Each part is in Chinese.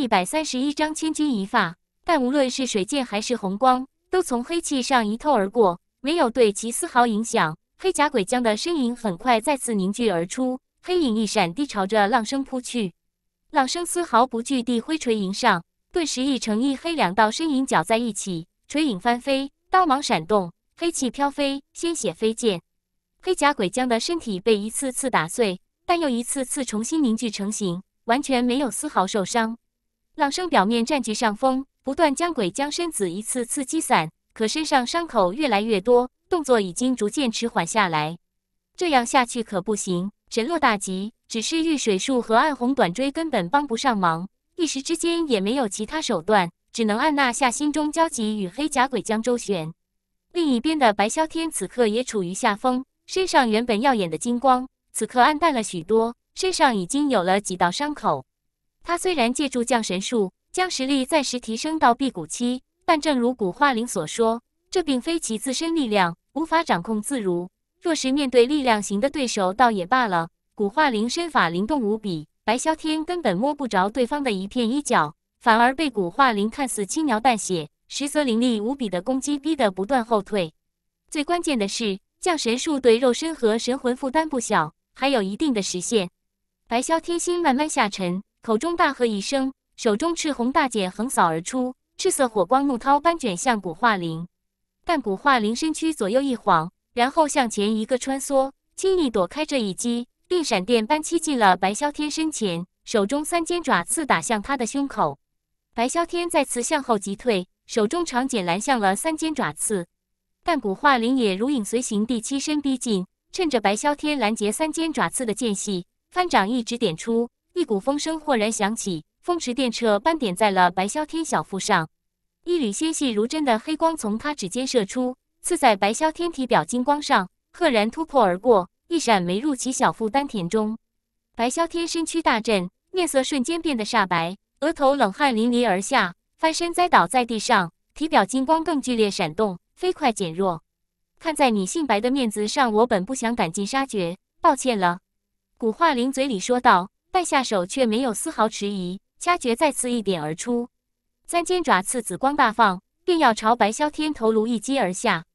一百三十一章千钧一发。但无论是水剑还是红光，都从黑气上一透而过，没有对其丝毫影响。黑甲鬼将的身影很快再次凝聚而出，黑影一闪，地朝着浪生扑去。浪生丝毫不惧地挥锤迎上，顿时一橙一黑两道身影搅在一起，锤影翻飞，刀芒闪动，黑气飘飞，鲜血飞溅。黑甲鬼将的身体被一次次打碎，但又一次次重新凝聚成型，完全没有丝毫受伤。浪生表面占据上风。不断将鬼将身子一次次击散，可身上伤口越来越多，动作已经逐渐迟缓下来。这样下去可不行，神落大吉。只是玉水术和暗红短锥根本帮不上忙，一时之间也没有其他手段，只能按捺下心中焦急，与黑甲鬼将周旋。另一边的白萧天此刻也处于下风，身上原本耀眼的金光，此刻暗淡了许多，身上已经有了几道伤口。他虽然借助降神术。将实力暂时提升到辟谷期，但正如古化灵所说，这并非其自身力量，无法掌控自如。若是面对力量型的对手，倒也罢了。古化灵身法灵动无比，白霄天根本摸不着对方的一片衣角，反而被古化灵看似轻描淡写，实则凌厉无比的攻击逼得不断后退。最关键的是，降神术对肉身和神魂负担不小，还有一定的时限。白霄天心慢慢下沉，口中大喝一声。手中赤红大剑横扫而出，赤色火光怒涛般卷向古化灵。但古化灵身躯左右一晃，然后向前一个穿梭，轻易躲开这一击，并闪电般欺进了白霄天身前，手中三尖爪刺打向他的胸口。白霄天再次向后急退，手中长剑拦向了三尖爪刺。但古化灵也如影随形地欺身逼近，趁着白霄天拦截三尖爪刺的间隙，翻掌一指点出，一股风声豁然响起。风驰电掣般点在了白萧天小腹上，一缕纤细如针的黑光从他指尖射出，刺在白萧天体表金光上，赫然突破而过，一闪没入其小腹丹田中。白萧天身躯大震，面色瞬间变得煞白，额头冷汗淋漓而下，翻身栽倒在地上，体表金光更剧烈闪动，飞快减弱。看在你姓白的面子上，我本不想赶尽杀绝，抱歉了。古化灵嘴里说道，但下手却没有丝毫迟疑。掐诀再次一点而出，三尖爪刺紫光大放，便要朝白萧天头颅一击而下。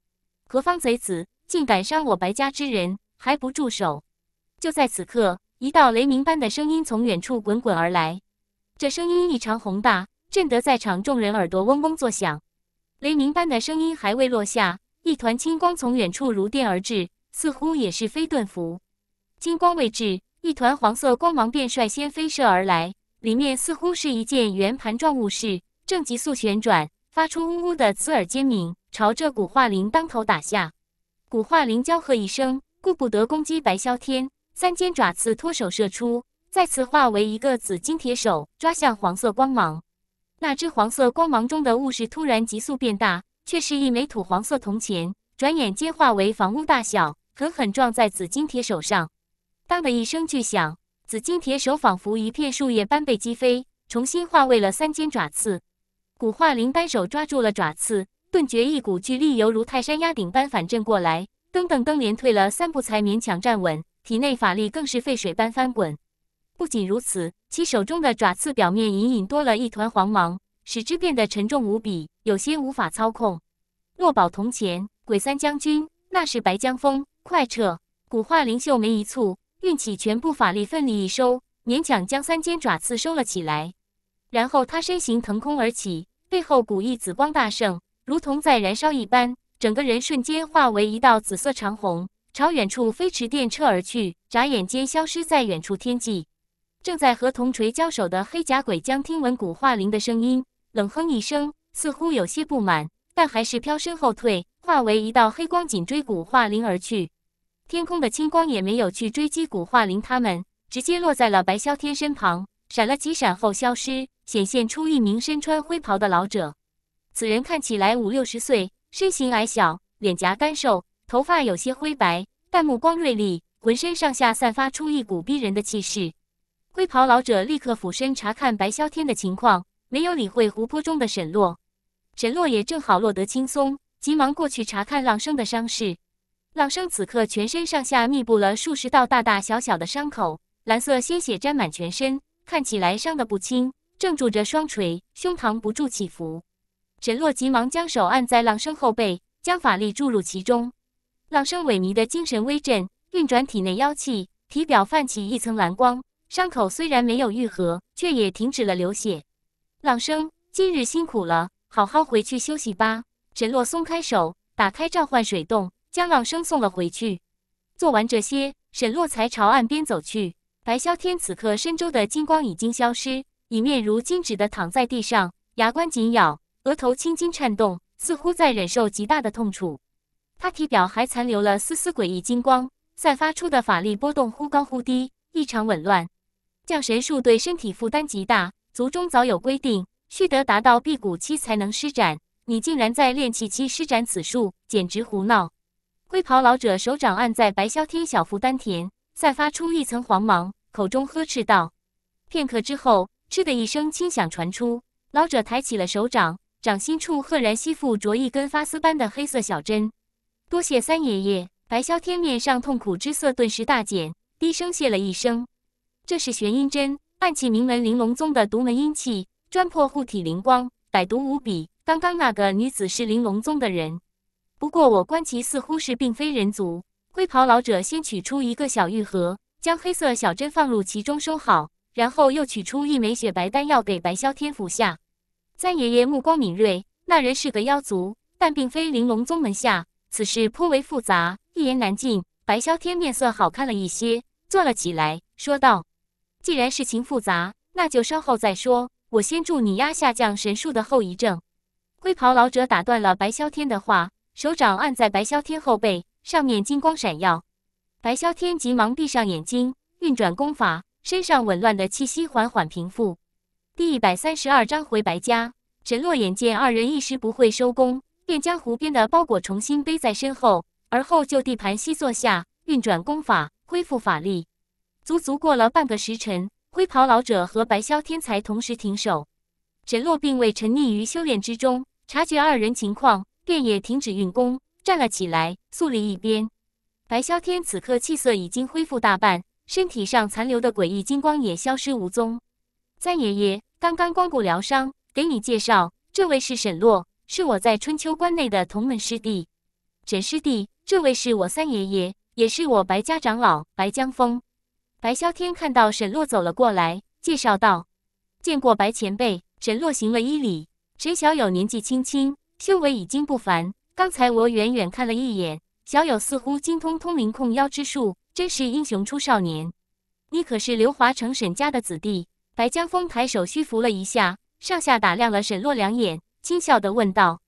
何方贼子，竟敢伤我白家之人，还不住手！就在此刻，一道雷鸣般的声音从远处滚滚而来，这声音异常宏大，震得在场众人耳朵嗡嗡作响。雷鸣般的声音还未落下，一团青光从远处如电而至，似乎也是飞遁符。金光未至，一团黄色光芒便率先飞射而来。里面似乎是一件圆盘状物事，正急速旋转，发出呜呜的刺耳尖鸣，朝着古化灵当头打下。古化灵娇喝一声，顾不得攻击白霄天，三尖爪刺脱手射出，再次化为一个紫金铁手，抓向黄色光芒。那只黄色光芒中的物事突然急速变大，却是一枚土黄色铜钱，转眼间化为房屋大小，狠狠撞在紫金铁手上。当的一声巨响。紫金铁手仿佛一片树叶般被击飞，重新化为了三尖爪刺。古化灵单手抓住了爪刺，顿觉一股巨力犹如泰山压顶般反震过来，噔噔噔连退了三步才勉强站稳，体内法力更是沸水般翻滚。不仅如此，其手中的爪刺表面隐隐多了一团黄芒，使之变得沉重无比，有些无法操控。落宝铜钱，鬼三将军，那是白江峰，快撤！古化灵秀眉一蹙。运起全部法力，奋力一收，勉强将三尖爪刺收了起来。然后他身形腾空而起，背后古意紫光大盛，如同在燃烧一般，整个人瞬间化为一道紫色长虹，朝远处飞驰电掣而去，眨眼间消失在远处天际。正在和铜锤交手的黑甲鬼将听闻古化灵的声音，冷哼一声，似乎有些不满，但还是飘身后退，化为一道黑光紧追古化灵而去。天空的青光也没有去追击古化灵他们，直接落在了白霄天身旁，闪了几闪后消失，显现出一名身穿灰袍的老者。此人看起来五六十岁，身形矮小，脸颊干瘦，头发有些灰白，但目光锐利，浑身上下散发出一股逼人的气势。灰袍老者立刻俯身查看白霄天的情况，没有理会湖泊中的沈洛。沈洛也正好落得轻松，急忙过去查看浪生的伤势。浪生此刻全身上下密布了数十道大大小小的伤口，蓝色鲜血沾满全身，看起来伤得不轻。正拄着双锤，胸膛不住起伏。沈洛急忙将手按在浪生后背，将法力注入其中。浪生萎靡的精神微振，运转体内妖气，体表泛起一层蓝光，伤口虽然没有愈合，却也停止了流血。浪生，今日辛苦了，好好回去休息吧。沈洛松开手，打开召唤水洞，将浪生送了回去。做完这些，沈洛才朝岸边走去。白霄天此刻身周的金光已经消失，已面如金纸的躺在地上，牙关紧咬。额头青筋颤动，似乎在忍受极大的痛楚。他体表还残留了丝丝诡异金光，散发出的法力波动忽高忽低，异常紊乱。降神术对身体负担极大，族中早有规定，须得达到辟谷期才能施展。你竟然在炼气期施展此术，简直胡闹！灰袍老者手掌按在白霄天小腹丹田，散发出一层黄芒，口中呵斥道。片刻之后，嗤的一声轻响传出，老者抬起了手掌。掌心处赫然吸附着一根发丝般的黑色小针，多谢三爷爷。白霄天面上痛苦之色顿时大减，低声谢了一声。这是玄阴针，暗器名门玲珑宗的独门阴器，专破护体灵光，歹毒无比。刚刚那个女子是玲珑宗的人，不过我观其似乎是并非人族。灰袍老者先取出一个小玉盒，将黑色小针放入其中收好，然后又取出一枚雪白丹药给白霄天服下。三爷爷目光敏锐，那人是个妖族，但并非玲珑宗门下。此事颇为复杂，一言难尽。白霄天面色好看了一些，坐了起来，说道：“既然事情复杂，那就稍后再说。我先助你压下降神术的后遗症。”灰袍老者打断了白霄天的话，手掌按在白霄天后背，上面金光闪耀。白霄天急忙闭上眼睛，运转功法，身上紊乱的气息缓缓平复。第一百三十二章回白家。沈洛眼见二人一时不会收工，便将湖边的包裹重新背在身后，而后就地盘膝坐下，运转功法，恢复法力。足足过了半个时辰，灰袍老者和白霄天才同时停手。沈洛并未沉溺于修炼之中，察觉二人情况，便也停止运功，站了起来，肃立一边。白霄天此刻气色已经恢复大半，身体上残留的诡异金光也消失无踪。三爷爷。刚刚光顾疗伤，给你介绍，这位是沈洛，是我在春秋关内的同门师弟。沈师弟，这位是我三爷爷，也是我白家长老白江峰。白霄天看到沈洛走了过来，介绍道：“见过白前辈。”沈洛行了一礼。沈小友年纪轻轻，修为已经不凡。刚才我远远看了一眼，小友似乎精通通灵控妖之术，真是英雄出少年。你可是刘华成沈家的子弟？白江峰抬手虚扶了一下，上下打量了沈洛两眼，轻笑地问道：“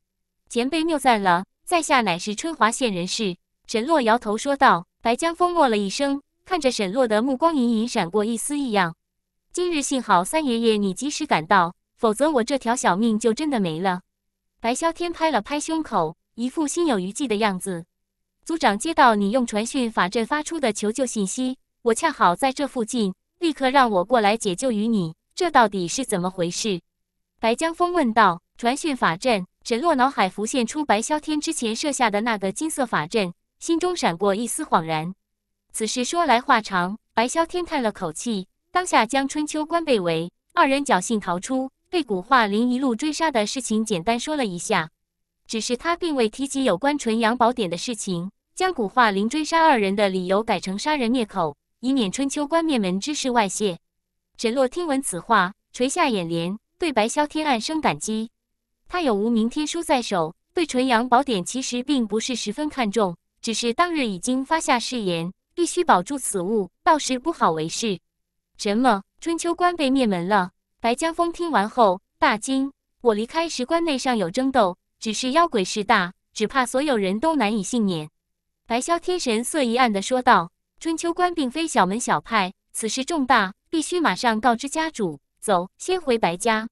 前辈谬赞了，在下乃是春华县人士。”沈洛摇头说道。白江峰默了一声，看着沈洛的目光隐隐闪过一丝异样。今日幸好三爷爷你及时赶到，否则我这条小命就真的没了。白霄天拍了拍胸口，一副心有余悸的样子。族长接到你用传讯法阵发出的求救信息，我恰好在这附近。立刻让我过来解救于你，这到底是怎么回事？白江峰问道。传讯法阵，沈洛脑海浮现出白霄天之前设下的那个金色法阵，心中闪过一丝恍然。此事说来话长，白霄天叹了口气，当下将春秋关被围，二人侥幸逃出，被古化灵一路追杀的事情简单说了一下。只是他并未提及有关纯阳宝典的事情，将古化灵追杀二人的理由改成杀人灭口。以免春秋关灭门之事外泄。沈洛听闻此话，垂下眼帘，对白霄天暗生感激。他有无名天书在手，对纯阳宝典其实并不是十分看重，只是当日已经发下誓言，必须保住此物，到时不好为事。什么？春秋关被灭门了？白江峰听完后大惊。我离开时，关内尚有争斗，只是妖鬼势大，只怕所有人都难以幸免。白霄天神色一暗的说道。春秋关并非小门小派，此事重大，必须马上告知家主。走，先回白家。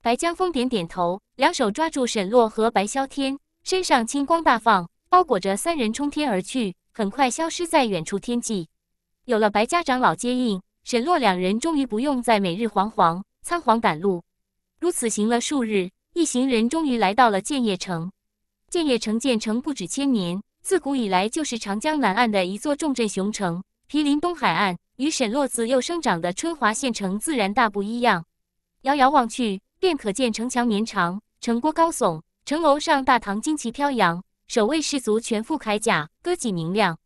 白江峰点点头，两手抓住沈洛和白霄天，身上青光大放，包裹着三人冲天而去，很快消失在远处天际。有了白家长老接应，沈洛两人终于不用再每日惶惶仓皇赶路。如此行了数日，一行人终于来到了建业城。建业城建成不止千年。自古以来就是长江南岸的一座重镇雄城，毗邻东海岸，与沈洛自幼生长的春华县城自然大不一样。遥遥望去，便可见城墙绵长，城郭高耸，城楼上大堂旌旗飘扬，守卫士卒全副铠甲，歌戟明亮。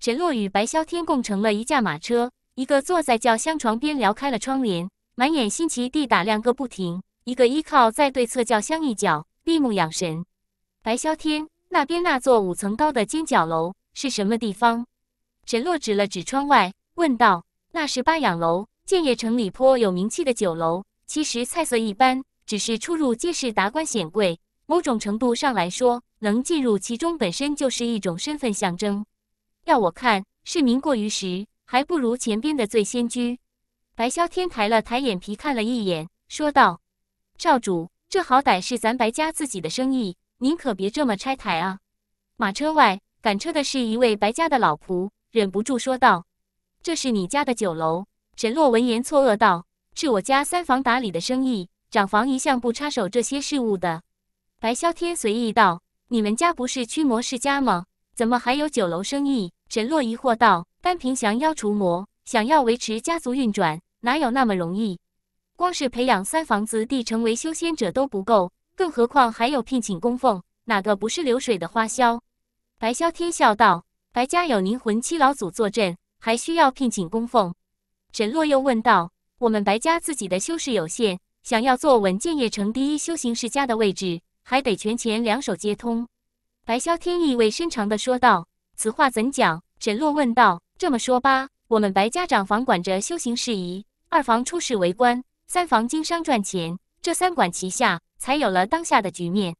沈洛与白霄天共乘了一架马车，一个坐在轿厢床边撩开了窗帘，满眼新奇地打量个不停；一个依靠在对侧轿厢一角，闭目养神。白霄天，那边那座五层高的尖角楼是什么地方？沈洛指了指窗外，问道：“那是八养楼，建业城里颇有名气的酒楼。其实菜色一般，只是出入皆是达官显贵。某种程度上来说，能进入其中本身就是一种身份象征。”要我看，市民过于时，还不如前边的醉仙居。白霄天抬了抬眼皮，看了一眼，说道：“少主，这好歹是咱白家自己的生意，您可别这么拆台啊！”马车外赶车的是一位白家的老仆，忍不住说道：“这是你家的酒楼？”沈洛闻言错愕道：“是我家三房打理的生意，长房一向不插手这些事务的。”白霄天随意道：“你们家不是驱魔世家吗？怎么还有酒楼生意？”沈洛疑惑道：“单凭降妖除魔，想要维持家族运转，哪有那么容易？光是培养三房子弟成为修仙者都不够，更何况还有聘请供奉，哪个不是流水的花销？”白霄天笑道：“白家有灵魂七老祖坐镇，还需要聘请供奉？”沈洛又问道：“我们白家自己的修士有限，想要坐稳建业城第一修行世家的位置，还得权钱两手接通。”白霄天意味深长地说道。此话怎讲？沈洛问道。这么说吧，我们白家长房管着修行事宜，二房出事为官，三房经商赚钱，这三管齐下，才有了当下的局面。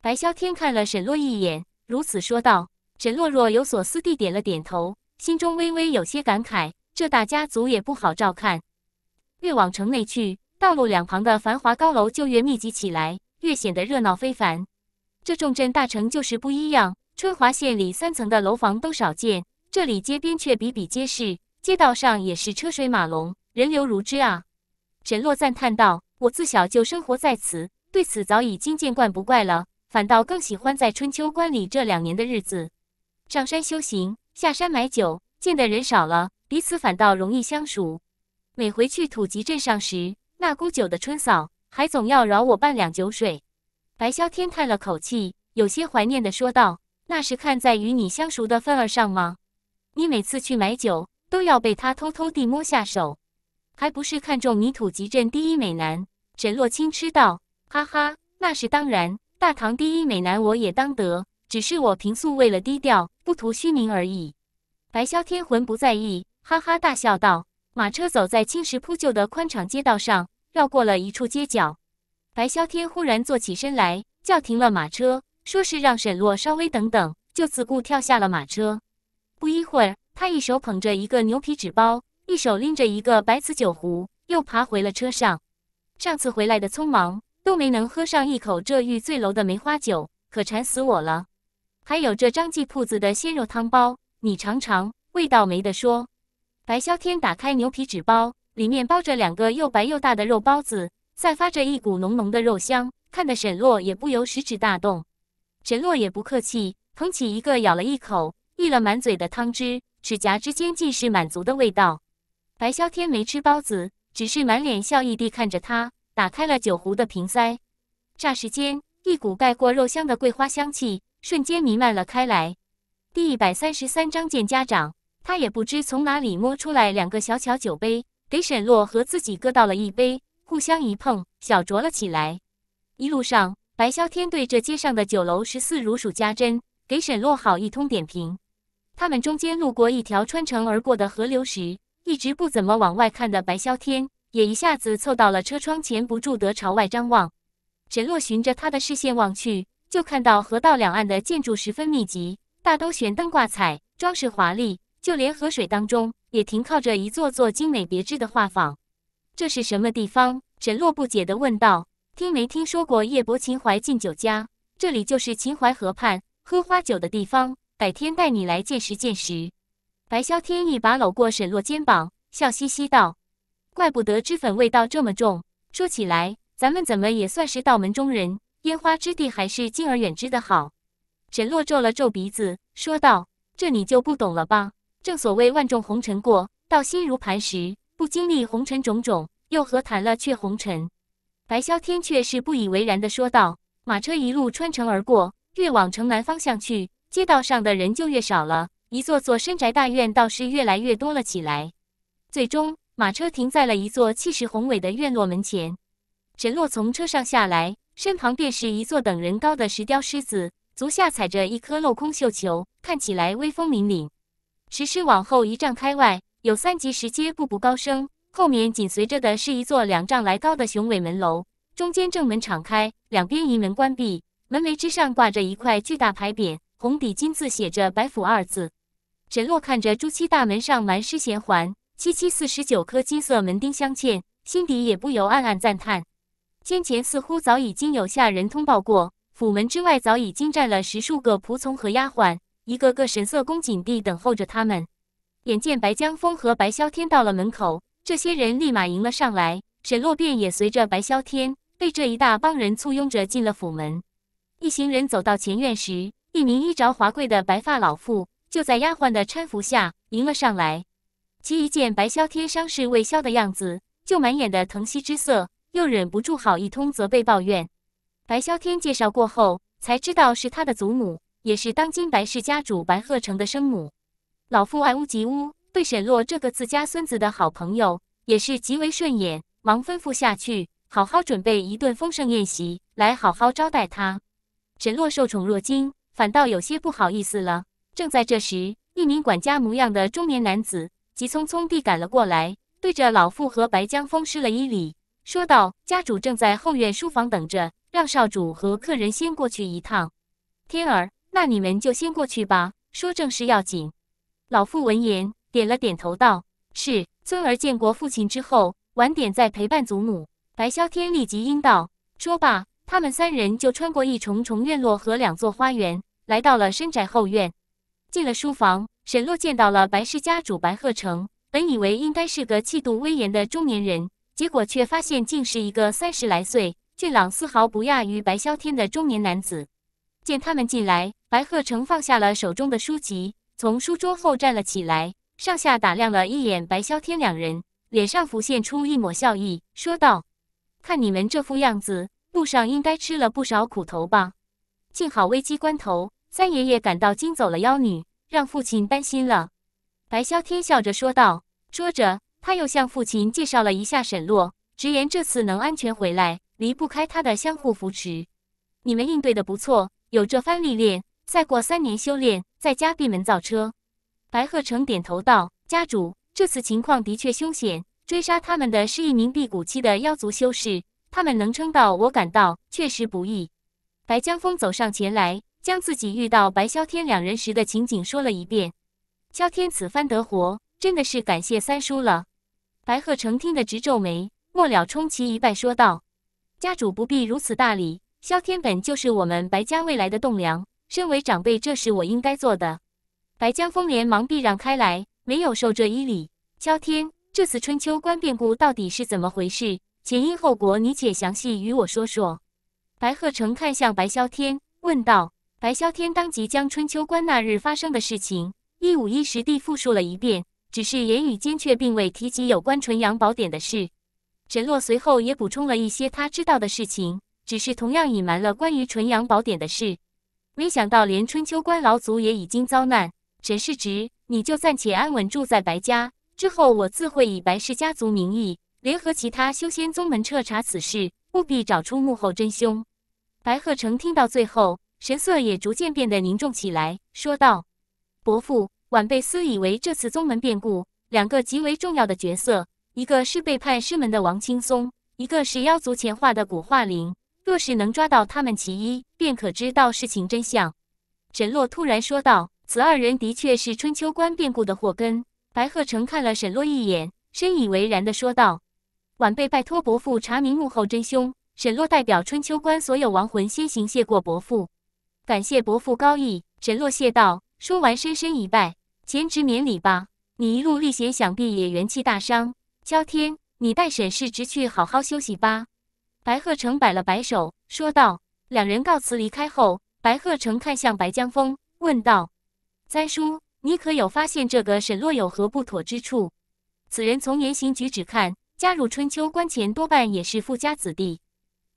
白霄天看了沈洛一眼，如此说道。沈洛若有所思地点了点头，心中微微有些感慨：这大家族也不好照看。越往城内去，道路两旁的繁华高楼就越密集起来，越显得热闹非凡。这重镇大城就是不一样。春华县里三层的楼房都少见，这里街边却比比皆是，街道上也是车水马龙，人流如织啊！沈洛赞叹道：“我自小就生活在此，对此早已经见惯不怪了，反倒更喜欢在春秋关里这两年的日子。上山修行，下山买酒，见的人少了，彼此反倒容易相熟。每回去土集镇上时，那沽酒的春嫂还总要饶我半两酒水。”白霄天叹了口气，有些怀念的说道。那是看在与你相熟的份儿上吗？你每次去买酒，都要被他偷偷地摸下手，还不是看中泥土集镇第一美男？沈洛轻嗤道：“哈哈，那是当然，大唐第一美男我也当得，只是我平素为了低调，不图虚名而已。”白霄天魂不在意，哈哈大笑道：“马车走在青石铺就的宽敞街道上，绕过了一处街角。白霄天忽然坐起身来，叫停了马车。说是让沈洛稍微等等，就自顾跳下了马车。不一会儿，他一手捧着一个牛皮纸包，一手拎着一个白瓷酒壶，又爬回了车上。上次回来的匆忙，都没能喝上一口这玉醉楼的梅花酒，可馋死我了。还有这张记铺子的鲜肉汤包，你尝尝，味道没得说。白霄天打开牛皮纸包，里面包着两个又白又大的肉包子，散发着一股浓浓的肉香，看得沈洛也不由食指大动。沈洛也不客气，捧起一个咬了一口，溢了满嘴的汤汁，齿颊之间尽是满足的味道。白霄天没吃包子，只是满脸笑意地看着他，打开了酒壶的瓶塞。霎时间，一股盖过肉香的桂花香气瞬间弥漫了开来。第一百三十三章见家长，他也不知从哪里摸出来两个小巧酒杯，给沈洛和自己各倒了一杯，互相一碰，小酌了起来。一路上。白霄天对这街上的酒楼十四如数家珍，给沈洛好一通点评。他们中间路过一条穿城而过的河流时，一直不怎么往外看的白霄天也一下子凑到了车窗前，不住地朝外张望。沈洛循着他的视线望去，就看到河道两岸的建筑十分密集，大都悬灯挂彩，装饰华丽，就连河水当中也停靠着一座座精美别致的画舫。这是什么地方？沈洛不解地问道。听没听说过叶伯秦淮近酒家？这里就是秦淮河畔喝花酒的地方。改天带你来见识见识。白霄天一把搂过沈洛肩膀，笑嘻嘻道：“怪不得脂粉味道这么重。说起来，咱们怎么也算是道门中人，烟花之地还是敬而远之的好。”沈洛皱了皱鼻子，说道：“这你就不懂了吧？正所谓万众红尘过，道心如磐石，不经历红尘种种，又何谈了却红尘？”白萧天却是不以为然的说道：“马车一路穿城而过，越往城南方向去，街道上的人就越少了，一座座深宅大院倒是越来越多了起来。最终，马车停在了一座气势宏伟的院落门前。沈洛从车上下来，身旁便是一座等人高的石雕狮子，足下踩着一颗镂空绣球，看起来威风凛凛。石狮往后一丈开外，有三级石阶，步步高升。”后面紧随着的是一座两丈来高的雄伟门楼，中间正门敞开，两边移门关闭，门楣之上挂着一块巨大牌匾，红底金字写着“白府”二字。沈洛看着朱漆大门上满诗衔环，七七四十九颗金色门钉镶嵌，心底也不由暗暗赞叹。先前似乎早已经有下人通报过，府门之外早已经站了十数个仆从和丫鬟，一个个神色恭谨地等候着他们。眼见白江峰和白萧天到了门口。这些人立马迎了上来，沈洛便也随着白萧天被这一大帮人簇拥着进了府门。一行人走到前院时，一名衣着华贵的白发老妇就在丫鬟的搀扶下迎了上来。其一见白萧天伤势未消的样子，就满眼的疼惜之色，又忍不住好一通责备抱怨。白萧天介绍过后，才知道是他的祖母，也是当今白氏家主白鹤成的生母。老妇爱屋及乌。对沈洛这个自家孙子的好朋友也是极为顺眼，忙吩咐下去，好好准备一顿丰盛宴席，来好好招待他。沈洛受宠若惊，反倒有些不好意思了。正在这时，一名管家模样的中年男子急匆匆地赶了过来，对着老妇和白江风施了一礼，说道：“家主正在后院书房等着，让少主和客人先过去一趟。”天儿，那你们就先过去吧，说正事要紧。老妇闻言。点了点头，道：“是。”尊儿见过父亲之后，晚点再陪伴祖母。白萧天立即应道：“说罢，他们三人就穿过一重重院落和两座花园，来到了深宅后院。进了书房，沈洛见到了白氏家主白鹤成。本以为应该是个气度威严的中年人，结果却发现竟是一个三十来岁、俊朗丝毫不亚于白萧天的中年男子。见他们进来，白鹤成放下了手中的书籍，从书桌后站了起来。上下打量了一眼白萧天两人，脸上浮现出一抹笑意，说道：“看你们这副样子，路上应该吃了不少苦头吧？幸好危机关头，三爷爷赶到惊走了妖女，让父亲担心了。”白萧天笑着说道。说着，他又向父亲介绍了一下沈洛，直言这次能安全回来，离不开他的相互扶持。你们应对的不错，有这番历练，再过三年修炼，在家闭门造车。白鹤成点头道：“家主，这次情况的确凶险，追杀他们的是一名辟谷期的妖族修士，他们能撑到我赶到，确实不易。”白江峰走上前来，将自己遇到白萧天两人时的情景说了一遍。萧天此番得活，真的是感谢三叔了。白鹤成听得直皱眉，末了冲其一拜，说道：“家主不必如此大礼，萧天本就是我们白家未来的栋梁，身为长辈，这是我应该做的。”白江峰连忙避让开来，没有受这一礼。萧天，这次春秋关变故到底是怎么回事？前因后果，你且详细与我说说。白鹤成看向白萧天，问道。白萧天当即将春秋关那日发生的事情一五一十地复述了一遍，只是言语间却并未提及有关纯阳宝典的事。沈洛随后也补充了一些他知道的事情，只是同样隐瞒了关于纯阳宝典的事。没想到，连春秋关老祖也已经遭难。沈世侄，你就暂且安稳住在白家，之后我自会以白氏家族名义，联合其他修仙宗门彻查此事，务必找出幕后真凶。白鹤城听到最后，神色也逐渐变得凝重起来，说道：“伯父，晚辈私以为这次宗门变故，两个极为重要的角色，一个是背叛师门的王青松，一个是妖族前化的古化灵。若是能抓到他们其一，便可知道事情真相。”沈洛突然说道。此二人的确是春秋关变故的祸根。白鹤成看了沈洛一眼，深以为然的说道：“晚辈拜托伯父查明幕后真凶。”沈洛代表春秋关所有亡魂先行谢过伯父，感谢伯父高义。沈洛谢道，说完深深一拜，前职免礼吧。你一路历险，想必也元气大伤。萧天，你带沈氏直去好好休息吧。白鹤成摆了摆手，说道。两人告辞离开后，白鹤成看向白江峰，问道。三叔，你可有发现这个沈洛有何不妥之处？此人从言行举止看，加入春秋关前多半也是富家子弟。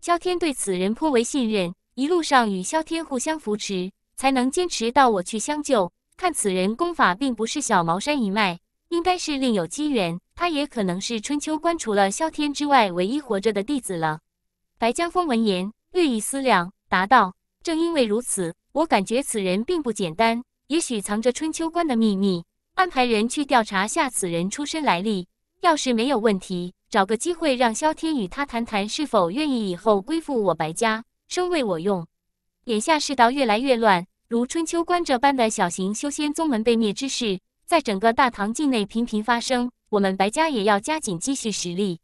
萧天对此人颇为信任，一路上与萧天互相扶持，才能坚持到我去相救。看此人功法并不是小茅山一脉，应该是另有机缘。他也可能是春秋关除了萧天之外唯一活着的弟子了。白江峰闻言略一思量，答道：“正因为如此，我感觉此人并不简单，也许藏着春秋关的秘密。安排人去调查下此人出身来历，要是没有问题，找个机会让萧天与他谈谈，是否愿意以后归附我白家，生为我用。眼下世道越来越乱。”如春秋关这般的小型修仙宗门被灭之事，在整个大唐境内频频发生，我们白家也要加紧积蓄实力。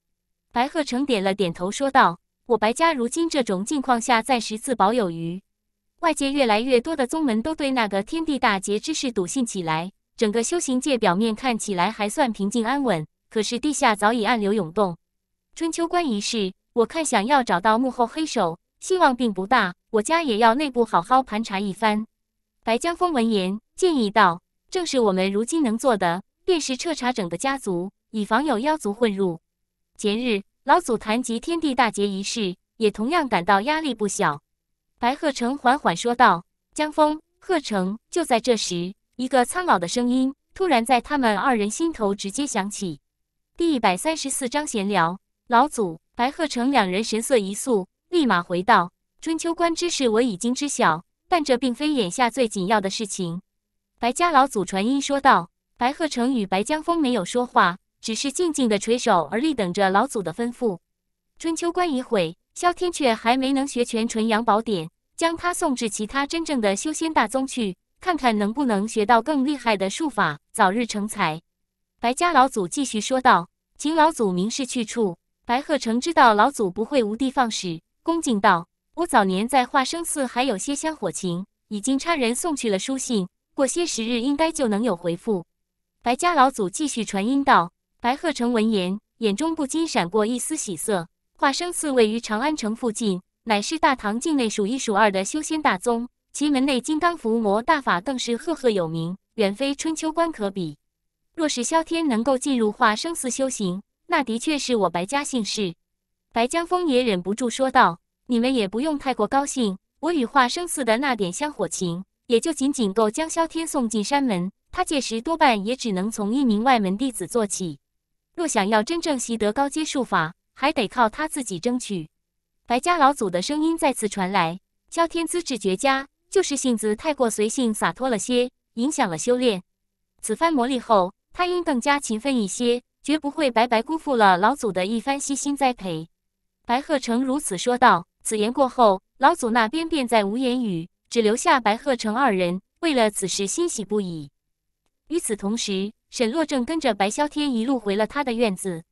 白鹤成点了点头，说道：“我白家如今这种境况下，暂时自保有余。外界越来越多的宗门都对那个天地大劫之事笃信起来，整个修行界表面看起来还算平静安稳，可是地下早已暗流涌动。春秋关一事，我看想要找到幕后黑手，希望并不大。我家也要内部好好盘查一番。”白江峰闻言，建议道：“正是我们如今能做的，便是彻查整个家族，以防有妖族混入。前日老祖谈及天地大劫一事，也同样感到压力不小。”白鹤城缓缓说道：“江峰，鹤城。”就在这时，一个苍老的声音突然在他们二人心头直接响起。第一百三十四章闲聊。老祖、白鹤城两人神色一肃，立马回道：“春秋关之事我已经知晓。”但这并非眼下最紧要的事情。白家老祖传音说道：“白鹤城与白江峰没有说话，只是静静的垂手而立，等着老祖的吩咐。”春秋关已毁，萧天却还没能学全纯阳宝典，将他送至其他真正的修仙大宗去，看看能不能学到更厉害的术法，早日成才。白家老祖继续说道：“请老祖明示去处。”白鹤城知道老祖不会无的放矢，恭敬道。我早年在化生寺还有些香火情，已经差人送去了书信，过些时日应该就能有回复。白家老祖继续传音道：“白鹤成闻言，眼中不禁闪过一丝喜色。化生寺位于长安城附近，乃是大唐境内数一数二的修仙大宗，其门内金刚伏魔大法更是赫赫有名，远非春秋关可比。若是萧天能够进入化生寺修行，那的确是我白家幸事。”白江峰也忍不住说道。你们也不用太过高兴，我与化生寺的那点香火情，也就仅仅够将萧天送进山门。他届时多半也只能从一名外门弟子做起。若想要真正习得高阶术法，还得靠他自己争取。白家老祖的声音再次传来：萧天资质绝佳，就是性子太过随性洒脱了些，影响了修炼。此番磨砺后，他应更加勤奋一些，绝不会白白辜负了老祖的一番悉心栽培。白鹤城如此说道。此言过后，老祖那边便再无言语，只留下白鹤城二人，为了此事欣喜不已。与此同时，沈洛正跟着白萧天一路回了他的院子。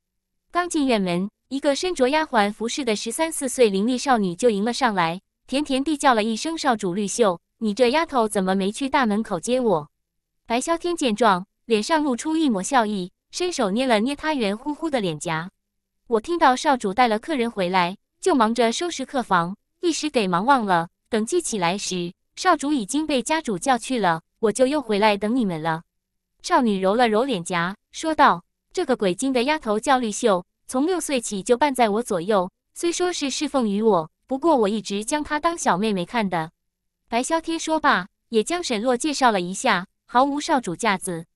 刚进院门，一个身着丫鬟服饰的十三四岁伶俐少女就迎了上来，甜甜地叫了一声：“少主绿秀，你这丫头怎么没去大门口接我？”白萧天见状，脸上露出一抹笑意，伸手捏了捏她圆乎乎的脸颊：“我听到少主带了客人回来。”就忙着收拾客房，一时给忙忘了。等记起来时，少主已经被家主叫去了，我就又回来等你们了。少女揉了揉脸颊，说道：“这个鬼精的丫头叫绿秀，从六岁起就伴在我左右。虽说是侍奉于我，不过我一直将她当小妹妹看的。”白萧天说罢，也将沈洛介绍了一下，毫无少主架子。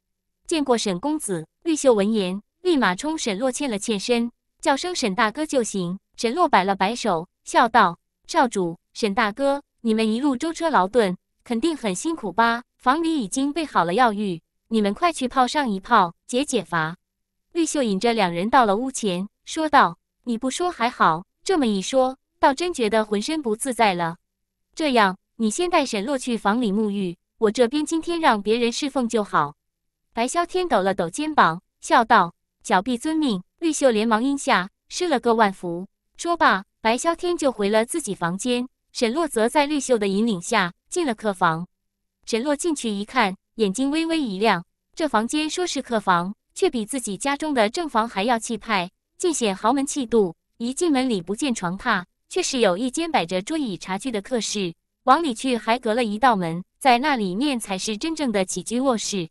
见过沈公子，绿秀闻言，立马冲沈洛欠了欠身，叫声沈大哥就行。沈洛摆了摆手，笑道：“少主，沈大哥，你们一路舟车劳顿，肯定很辛苦吧？房里已经备好了药浴，你们快去泡上一泡，解解乏。”绿秀引着两人到了屋前，说道：“你不说还好，这么一说，倒真觉得浑身不自在了。这样，你先带沈洛去房里沐浴，我这边今天让别人侍奉就好。”白萧天抖了抖肩膀，笑道：“小婢遵命。”绿秀连忙应下，施了个万福。说罢，白萧天就回了自己房间，沈洛则在绿秀的引领下进了客房。沈洛进去一看，眼睛微微一亮，这房间说是客房，却比自己家中的正房还要气派，尽显豪门气度。一进门里不见床榻，却是有一间摆着桌椅茶具的客室，往里去还隔了一道门，在那里面才是真正的起居卧室。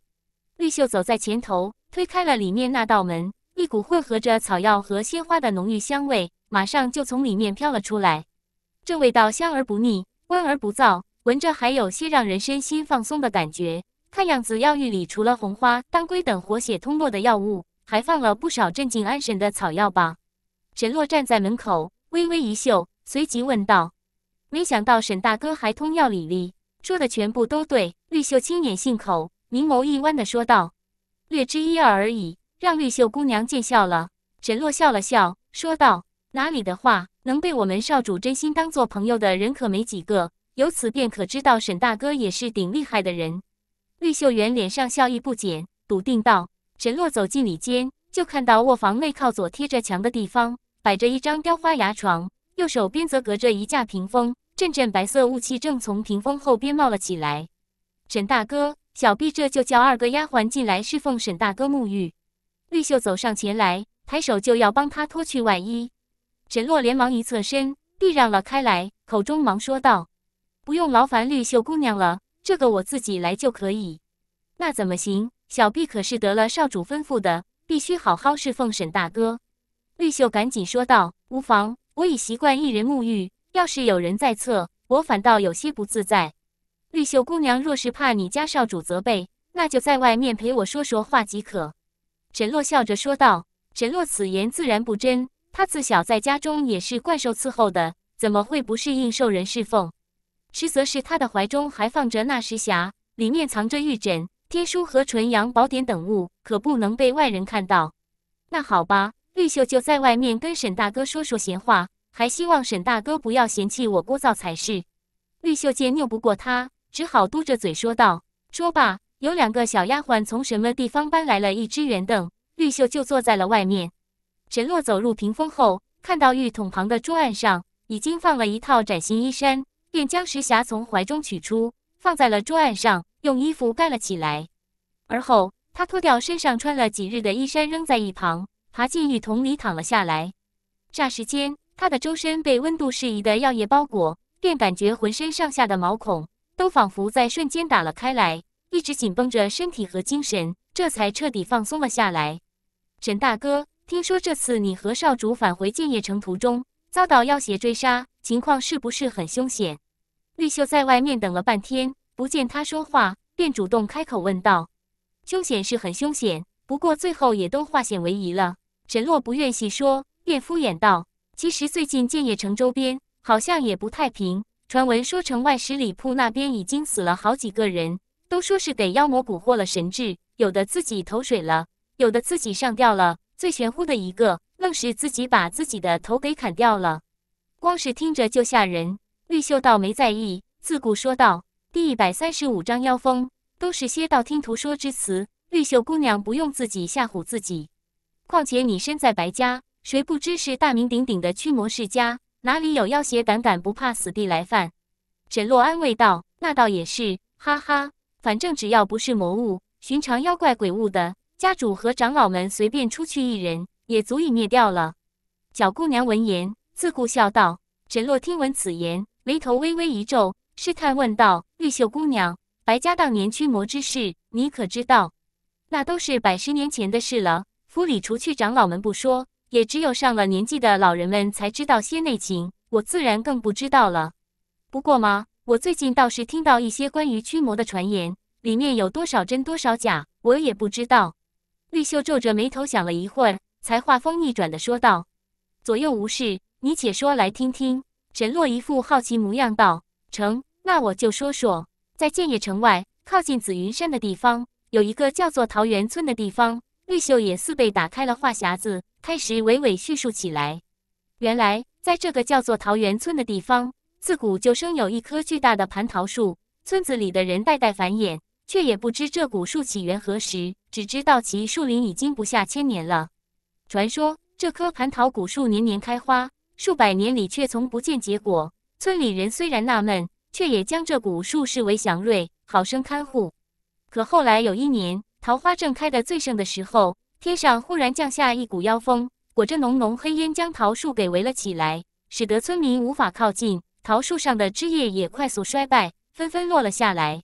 绿秀走在前头，推开了里面那道门，一股混合着草药和鲜花的浓郁香味。马上就从里面飘了出来。这味道香而不腻，温而不燥，闻着还有些让人身心放松的感觉。看样子药浴里除了红花、当归等活血通络的药物，还放了不少镇静安神的草药吧？沈洛站在门口，微微一嗅，随即问道：“没想到沈大哥还通药理力，说的全部都对。”绿秀轻眼信口，明眸一弯的说道：“略知一二而已，让绿秀姑娘见笑了。”沈洛笑了笑，说道：“哪里的话。”能被我们少主真心当做朋友的人可没几个，由此便可知道沈大哥也是顶厉害的人。绿秀媛脸上笑意不减，笃定道：“沈洛走进里间，就看到卧房内靠左贴着墙的地方摆着一张雕花牙床，右手边则隔着一架屏风，阵阵白色雾气正从屏风后边冒了起来。沈大哥，小婢这就叫二个丫鬟进来侍奉沈大哥沐浴。”绿秀走上前来，抬手就要帮他脱去外衣。沈洛连忙一侧身，避让了开来，口中忙说道：“不用劳烦绿秀姑娘了，这个我自己来就可以。”那怎么行？小婢可是得了少主吩咐的，必须好好侍奉沈大哥。绿秀赶紧说道：“无妨，我已习惯一人沐浴，要是有人在侧，我反倒有些不自在。绿秀姑娘若是怕你家少主责备，那就在外面陪我说说话即可。”沈洛笑着说道：“沈洛此言自然不真。”他自小在家中也是怪兽伺候的，怎么会不适应受人侍奉？实则是他的怀中还放着那石匣，里面藏着玉枕、天书和纯阳宝典等物，可不能被外人看到。那好吧，绿秀就在外面跟沈大哥说说闲话，还希望沈大哥不要嫌弃我聒噪才是。绿秀见拗不过他，只好嘟着嘴说道：“说罢，有两个小丫鬟从什么地方搬来了一只圆凳，绿秀就坐在了外面。”沈洛走入屏风后，看到浴桶旁的桌案上已经放了一套崭新衣衫，便将石匣从怀中取出，放在了桌案上，用衣服盖了起来。而后，他脱掉身上穿了几日的衣衫，扔在一旁，爬进浴桶里躺了下来。霎时间，他的周身被温度适宜的药液包裹，便感觉浑身上下的毛孔都仿佛在瞬间打了开来，一直紧绷着身体和精神，这才彻底放松了下来。沈大哥。听说这次你和少主返回建业城途中遭到妖邪追杀，情况是不是很凶险？绿秀在外面等了半天，不见他说话，便主动开口问道：“凶险是很凶险，不过最后也都化险为夷了。”沈洛不愿细说，便敷衍道：“其实最近建业城周边好像也不太平，传闻说城外十里铺那边已经死了好几个人，都说是给妖魔蛊惑了神智，有的自己投水了，有的自己上吊了。”最玄乎的一个，愣是自己把自己的头给砍掉了，光是听着就吓人。绿秀倒没在意，自顾说道：“第一百三十五章妖风，都是些道听途说之词。绿秀姑娘不用自己吓唬自己。况且你身在白家，谁不知是大名鼎鼎的驱魔世家？哪里有妖邪胆敢不怕死地来犯？”沈洛安慰道：“那倒也是，哈哈，反正只要不是魔物，寻常妖怪鬼物的。”家主和长老们随便出去一人，也足以灭掉了。小姑娘闻言，自顾笑道：“沈洛听闻此言，眉头微微一皱，试探问道：‘玉秀姑娘，白家当年驱魔之事，你可知道？那都是百十年前的事了。府里除去长老们不说，也只有上了年纪的老人们才知道些内情，我自然更不知道了。不过嘛，我最近倒是听到一些关于驱魔的传言，里面有多少真多少假，我也不知道。”绿秀皱着眉头想了一会儿，才话锋一转的说道：“左右无事，你且说来听听。”沈洛一副好奇模样道：“成，那我就说说。在建业城外，靠近紫云山的地方，有一个叫做桃源村的地方。”绿秀也似被打开了话匣子，开始娓娓叙述起来。原来，在这个叫做桃源村的地方，自古就生有一棵巨大的蟠桃树，村子里的人代代繁衍。却也不知这古树起源何时，只知道其树龄已经不下千年了。传说这棵蟠桃古树年年开花，数百年里却从不见结果。村里人虽然纳闷，却也将这古树视为祥瑞，好生看护。可后来有一年，桃花正开得最盛的时候，天上忽然降下一股妖风，裹着浓浓黑烟，将桃树给围了起来，使得村民无法靠近。桃树上的枝叶也快速衰败，纷纷落了下来。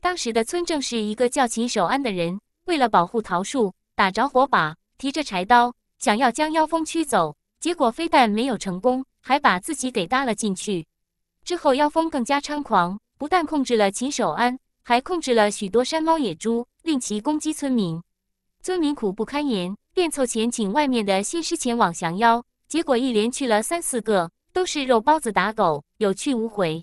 当时的村正是一个叫秦守安的人，为了保护桃树，打着火把，提着柴刀，想要将妖风驱走。结果非但没有成功，还把自己给搭了进去。之后妖风更加猖狂，不但控制了秦守安，还控制了许多山猫野猪，令其攻击村民。村民苦不堪言，便凑钱请外面的仙师前往降妖。结果一连去了三四个，都是肉包子打狗，有去无回。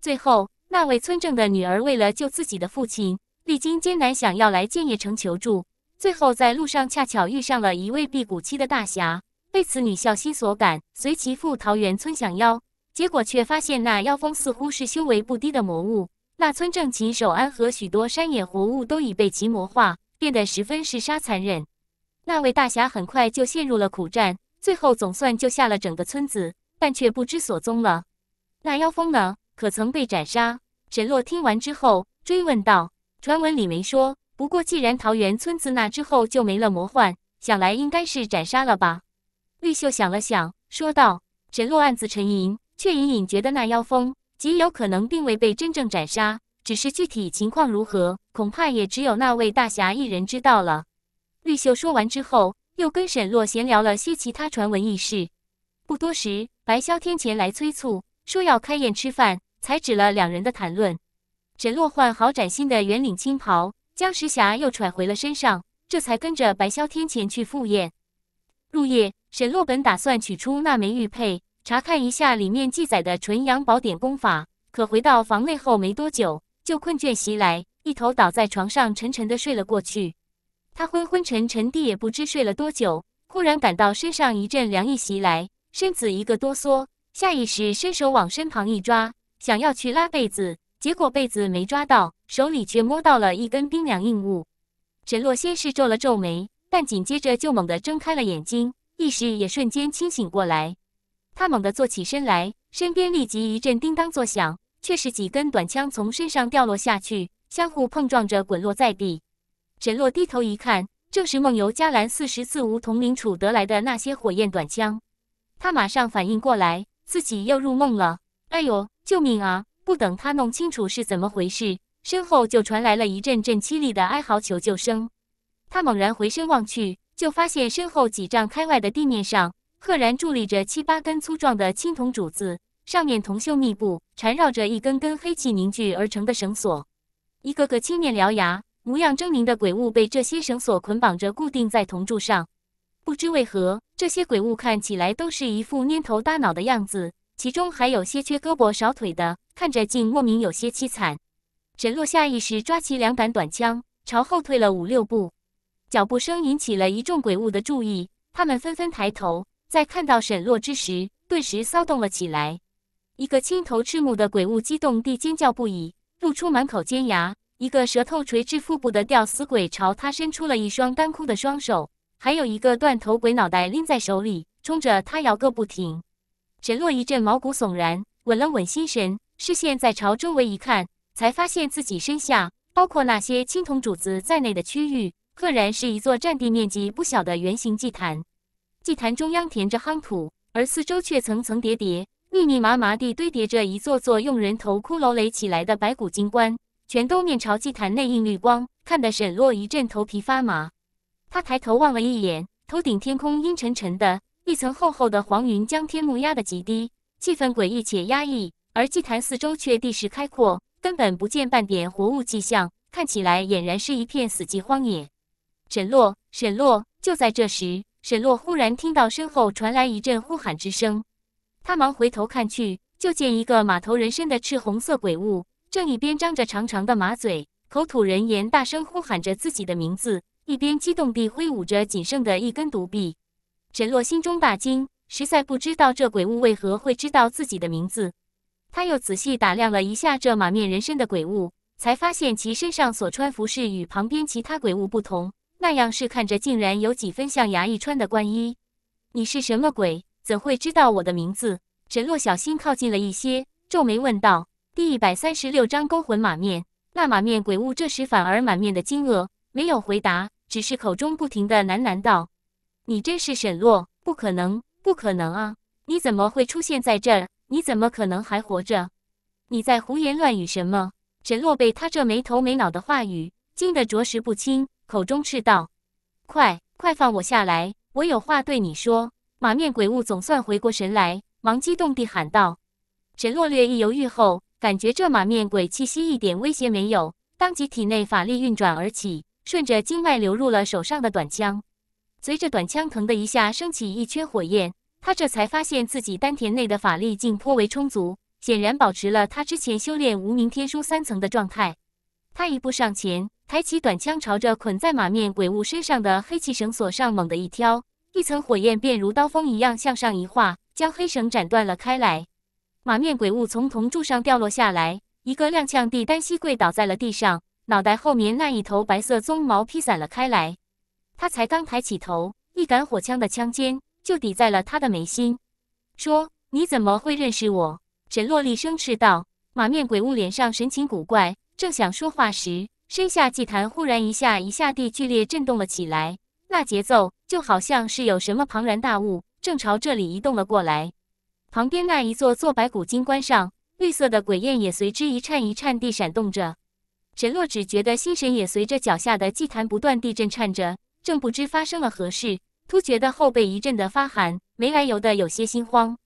最后，那位村正的女儿为了救自己的父亲，历经艰难想要来建业城求助。最后在路上恰巧遇上了一位辟谷期的大侠，被此女孝心所感，随其赴桃源村降妖。结果却发现那妖风似乎是修为不低的魔物。那村正秦守安和许多山野活物都已被其魔化，变得十分嗜杀残忍。那位大侠很快就陷入了苦战。最后总算救下了整个村子，但却不知所踪了。那妖风呢？可曾被斩杀？沈洛听完之后追问道：“传闻里没说，不过既然桃园村自那之后就没了魔幻，想来应该是斩杀了吧？”绿秀想了想，说道：“沈洛暗自沉吟，却隐隐觉得那妖风极有可能并未被真正斩杀，只是具体情况如何，恐怕也只有那位大侠一人知道了。”绿秀说完之后。又跟沈洛闲聊了些其他传闻轶事。不多时，白霄天前来催促，说要开宴吃饭，才止了两人的谈论。沈洛换好崭新的圆领青袍，将石匣又揣回了身上，这才跟着白霄天前去赴宴。入夜，沈洛本打算取出那枚玉佩，查看一下里面记载的纯阳宝典功法，可回到房内后没多久，就困倦袭来，一头倒在床上，沉沉的睡了过去。他昏昏沉沉地，也不知睡了多久，忽然感到身上一阵凉意袭来，身子一个哆嗦，下意识伸手往身旁一抓，想要去拉被子，结果被子没抓到，手里却摸到了一根冰凉硬物。沈洛先是皱了皱眉，但紧接着就猛地睁开了眼睛，意识也瞬间清醒过来。他猛地坐起身来，身边立即一阵叮当作响，却是几根短枪从身上掉落下去，相互碰撞着滚落在地。沈洛低头一看，正是梦游迦兰四十四无铜领处得来的那些火焰短枪。他马上反应过来，自己又入梦了。哎呦，救命啊！不等他弄清楚是怎么回事，身后就传来了一阵阵凄厉的哀嚎求救声。他猛然回身望去，就发现身后几丈开外的地面上，赫然伫立着七八根粗壮的青铜柱子，上面铜锈密布，缠绕着一根根黑气凝聚而成的绳索，一个个青面獠牙。模样狰狞的鬼物被这些绳索捆绑着，固定在铜柱上。不知为何，这些鬼物看起来都是一副蔫头耷脑的样子，其中还有些缺胳膊少腿的，看着竟莫名有些凄惨。沈洛下意识抓起两杆短枪，朝后退了五六步。脚步声引起了一众鬼物的注意，他们纷纷抬头，在看到沈洛之时，顿时骚动了起来。一个青头赤目的鬼物激动地尖叫不已，露出满口尖牙。一个舌头垂至腹部的吊死鬼朝他伸出了一双干枯的双手，还有一个断头鬼脑袋拎在手里，冲着他摇个不停。沈洛一阵毛骨悚然，稳了稳心神，视线再朝周围一看，才发现自己身下，包括那些青铜主子在内的区域，赫然是一座占地面积不小的圆形祭坛。祭坛中央填着夯土，而四周却层层叠叠、密密麻麻地堆叠着一座座用人头骷髅垒起来的白骨金棺。全都面朝祭坛内映绿光，看得沈洛一阵头皮发麻。他抬头望了一眼，头顶天空阴沉沉的，一层厚厚的黄云将天幕压得极低，气氛诡异且压抑。而祭坛四周却地势开阔，根本不见半点活物迹象，看起来俨然是一片死寂荒野。沈洛，沈洛！就在这时，沈洛忽然听到身后传来一阵呼喊之声，他忙回头看去，就见一个马头人身的赤红色鬼物。正一边张着长长的马嘴，口吐人言，大声呼喊着自己的名字，一边激动地挥舞着仅剩的一根独臂。沈洛心中大惊，实在不知道这鬼物为何会知道自己的名字。他又仔细打量了一下这马面人身的鬼物，才发现其身上所穿服饰与旁边其他鬼物不同，那样是看着竟然有几分像衙役穿的官衣。你是什么鬼？怎会知道我的名字？沈洛小心靠近了一些，皱眉问道。第一百三十六章勾魂马面。那马面鬼物这时反而满面的惊愕，没有回答，只是口中不停的喃喃道：“你真是沈洛？不可能，不可能啊！你怎么会出现在这儿？你怎么可能还活着？你在胡言乱语什么？”沈洛被他这没头没脑的话语惊得着实不轻，口中斥道：“快，快放我下来！我有话对你说。”马面鬼物总算回过神来，忙激动地喊道：“沈洛略一犹豫后，感觉这马面鬼气息一点威胁没有，当即体内法力运转而起，顺着经脉流入了手上的短枪。随着短枪腾的一下升起一圈火焰，他这才发现自己丹田内的法力竟颇为充足，显然保持了他之前修炼无名天书三层的状态。他一步上前，抬起短枪，朝着捆在马面鬼物身上的黑气绳索上猛地一挑。一层火焰便如刀锋一样向上一划，将黑绳斩断了开来。马面鬼物从铜柱上掉落下来，一个踉跄地单膝跪倒在了地上，脑袋后面那一头白色鬃毛披散了开来。他才刚抬起头，一杆火枪的枪尖就抵在了他的眉心。说：“你怎么会认识我？”沈洛厉声斥道。马面鬼物脸上神情古怪，正想说话时，身下祭坛忽然一下一下地剧烈震动了起来。那节奏就好像是有什么庞然大物正朝这里移动了过来。旁边那一座座白骨金棺上，绿色的鬼焰也随之一颤一颤地闪动着。沈洛只觉得心神也随着脚下的祭坛不断地震颤着，正不知发生了何事，突觉得后背一阵的发寒，没来由的有些心慌。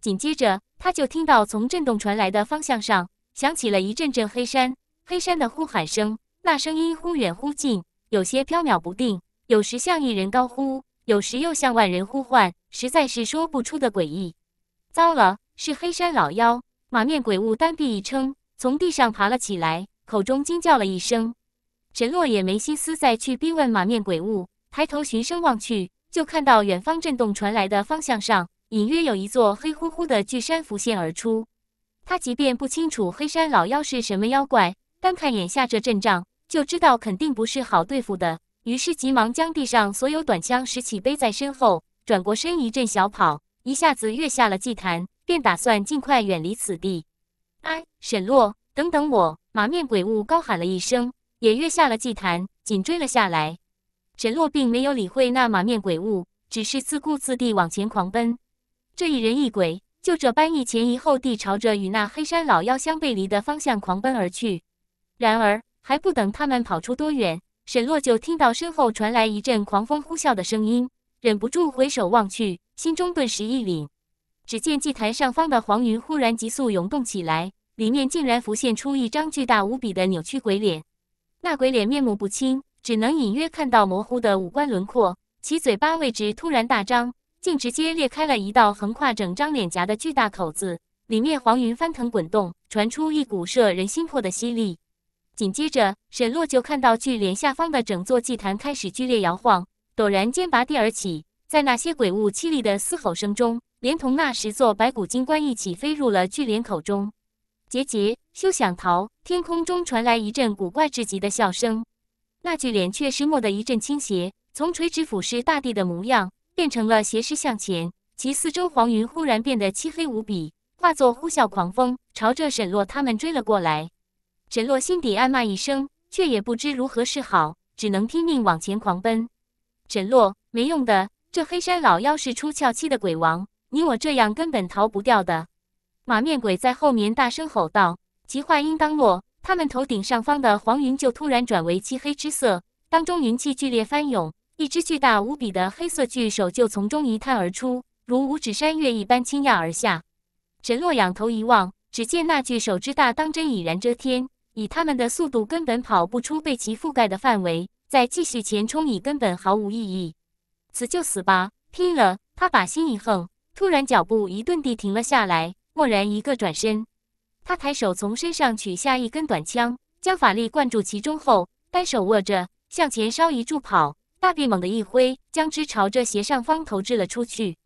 紧接着，他就听到从震动传来的方向上响起了一阵阵黑山黑山的呼喊声，那声音忽远忽近，有些飘渺不定。有时像一人高呼，有时又像万人呼唤，实在是说不出的诡异。糟了，是黑山老妖！马面鬼物单臂一撑，从地上爬了起来，口中惊叫了一声。沈洛也没心思再去逼问马面鬼物，抬头循声望去，就看到远方震动传来的方向上，隐约有一座黑乎乎的巨山浮现而出。他即便不清楚黑山老妖是什么妖怪，单看眼下这阵仗，就知道肯定不是好对付的。于是急忙将地上所有短枪拾起背在身后，转过身一阵小跑，一下子跃下了祭坛，便打算尽快远离此地。哎，沈洛，等等我！马面鬼物高喊了一声，也跃下了祭坛，紧追了下来。沈洛并没有理会那马面鬼物，只是自顾自地往前狂奔。这一人一鬼就这般一前一后地朝着与那黑山老妖相背离的方向狂奔而去。然而还不等他们跑出多远，沈洛就听到身后传来一阵狂风呼啸的声音，忍不住回首望去，心中顿时一凛。只见祭坛上方的黄云忽然急速涌动起来，里面竟然浮现出一张巨大无比的扭曲鬼脸。那鬼脸面目不清，只能隐约看到模糊的五官轮廓。其嘴巴位置突然大张，竟直接裂开了一道横跨整张脸颊的巨大口子，里面黄云翻腾滚动，传出一股摄人心魄的吸力。紧接着，沈洛就看到巨脸下方的整座祭坛开始剧烈摇晃，陡然间拔地而起，在那些鬼物凄厉的嘶吼声中，连同那十座白骨金棺一起飞入了巨脸口中。杰杰，休想逃！天空中传来一阵古怪至极的笑声，那巨脸却是蓦的一阵倾斜，从垂直俯视大地的模样，变成了斜视向前，其四周黄云忽然变得漆黑无比，化作呼啸狂风，朝着沈洛他们追了过来。沈洛心底暗骂一声，却也不知如何是好，只能拼命往前狂奔。沈洛，没用的，这黑山老妖是出鞘期的鬼王，你我这样根本逃不掉的。马面鬼在后面大声吼道。其话音刚落，他们头顶上方的黄云就突然转为漆黑之色，当中云气剧烈翻涌，一只巨大无比的黑色巨手就从中一探而出，如五指山岳一般倾压而下。沈洛仰头一望，只见那巨手之大，当真已然遮天。以他们的速度，根本跑不出被其覆盖的范围，再继续前冲已根本毫无意义。死就死吧，拼了！他把心一横，突然脚步一顿地停了下来，蓦然一个转身，他抬手从身上取下一根短枪，将法力灌注其中后，单手握着向前稍一助跑，大臂猛地一挥，将之朝着斜上方投掷了出去。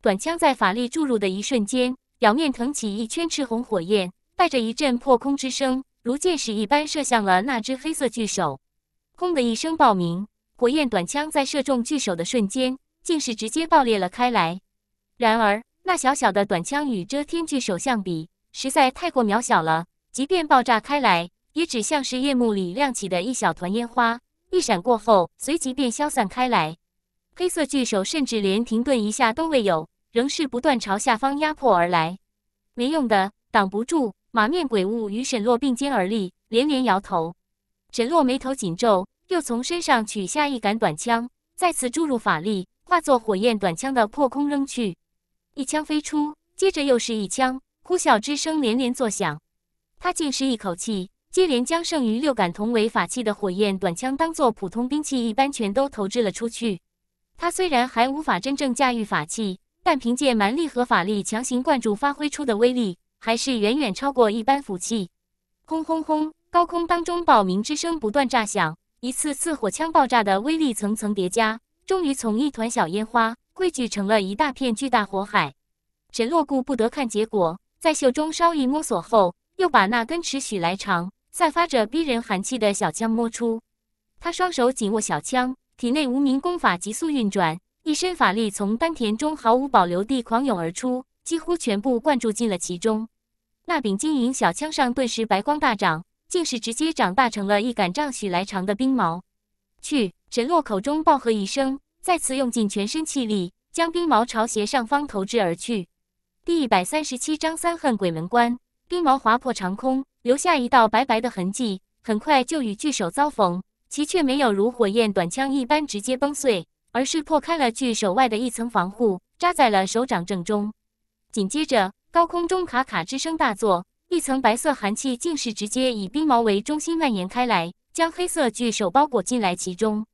短枪在法力注入的一瞬间，表面腾起一圈赤红火焰，带着一阵破空之声。如箭矢一般射向了那只黑色巨手，轰的一声爆鸣，火焰短枪在射中巨手的瞬间，竟是直接爆裂了开来。然而，那小小的短枪与遮天巨手相比，实在太过渺小了。即便爆炸开来，也只像是夜幕里亮起的一小团烟花，一闪过后，随即便消散开来。黑色巨手甚至连停顿一下都未有，仍是不断朝下方压迫而来。没用的，挡不住。马面鬼物与沈洛并肩而立，连连摇头。沈洛眉头紧皱，又从身上取下一杆短枪，再次注入法力，化作火焰短枪的破空扔去。一枪飞出，接着又是一枪，呼啸之声连连作响。他竟是一口气，接连将剩余六杆同为法器的火焰短枪当做普通兵器一般全都投掷了出去。他虽然还无法真正驾驭法器，但凭借蛮力和法力强行灌注发挥出的威力，还是远远超过一般武器。轰轰轰！高空当中爆鸣之声不断炸响，一次次火枪爆炸的威力层层叠加，终于从一团小烟花汇聚成了一大片巨大火海。沈洛顾不得看结果，在袖中稍一摸索后，又把那根尺许来长、散发着逼人寒气的小枪摸出。他双手紧握小枪。体内无名功法急速运转，一身法力从丹田中毫无保留地狂涌而出，几乎全部灌注进了其中。那柄金银小枪上顿时白光大涨，竟是直接长大成了一杆丈许来长的冰矛。去！沈洛口中暴喝一声，再次用尽全身气力，将冰矛朝斜上方投掷而去。第一百三十七章三恨鬼门关。冰矛划破长空，留下一道白白的痕迹，很快就与巨手遭逢。其却没有如火焰短枪一般直接崩碎，而是破开了巨手外的一层防护，扎在了手掌正中。紧接着，高空中卡卡之声大作，一层白色寒气竟是直接以冰矛为中心蔓延开来，将黑色巨手包裹进来其中。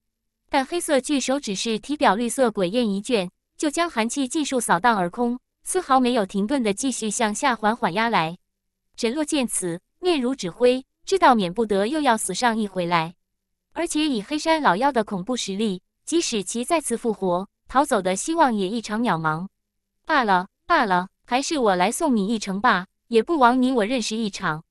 但黑色巨手只是体表绿色鬼焰一卷，就将寒气尽数扫荡而空，丝毫没有停顿的继续向下缓缓压来。沈洛见此，面如纸灰，知道免不得又要死上一回来。而且以黑山老妖的恐怖实力，即使其再次复活，逃走的希望也异常渺茫。罢了罢了，还是我来送你一程吧，也不枉你我认识一场。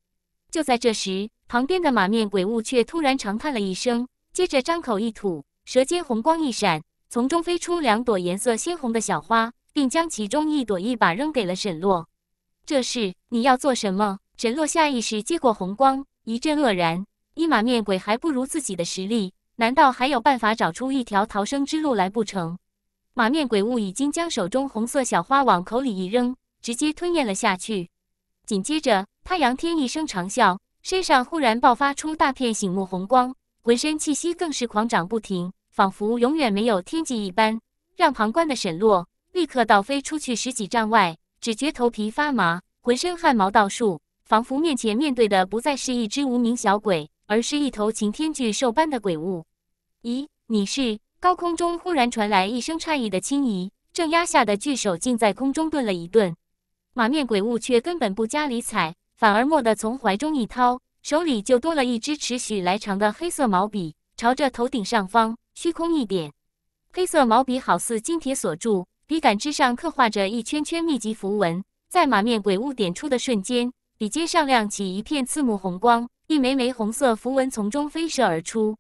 就在这时，旁边的马面鬼物却突然长叹了一声，接着张口一吐，舌尖红光一闪，从中飞出两朵颜色鲜红的小花，并将其中一朵一把扔给了沈洛。这是你要做什么？沈洛下意识接过红光，一阵愕然。一马面鬼还不如自己的实力，难道还有办法找出一条逃生之路来不成？马面鬼物已经将手中红色小花往口里一扔，直接吞咽了下去。紧接着，他仰天一声长啸，身上忽然爆发出大片醒目红光，浑身气息更是狂涨不停，仿佛永远没有天际一般，让旁观的沈洛立刻倒飞出去十几丈外，只觉头皮发麻，浑身汗毛倒竖，仿佛面前面对的不再是一只无名小鬼。而是一头擎天巨兽般的鬼物。咦，你是？高空中忽然传来一声诧异的轻咦，正压下的巨手竟在空中顿了一顿。马面鬼物却根本不加理睬，反而蓦地从怀中一掏，手里就多了一支尺许来长的黑色毛笔，朝着头顶上方虚空一点。黑色毛笔好似金铁锁住，笔杆之上刻画着一圈圈密集符文，在马面鬼物点出的瞬间，笔尖上亮起一片刺目红光。一枚枚红色符文从中飞射而出，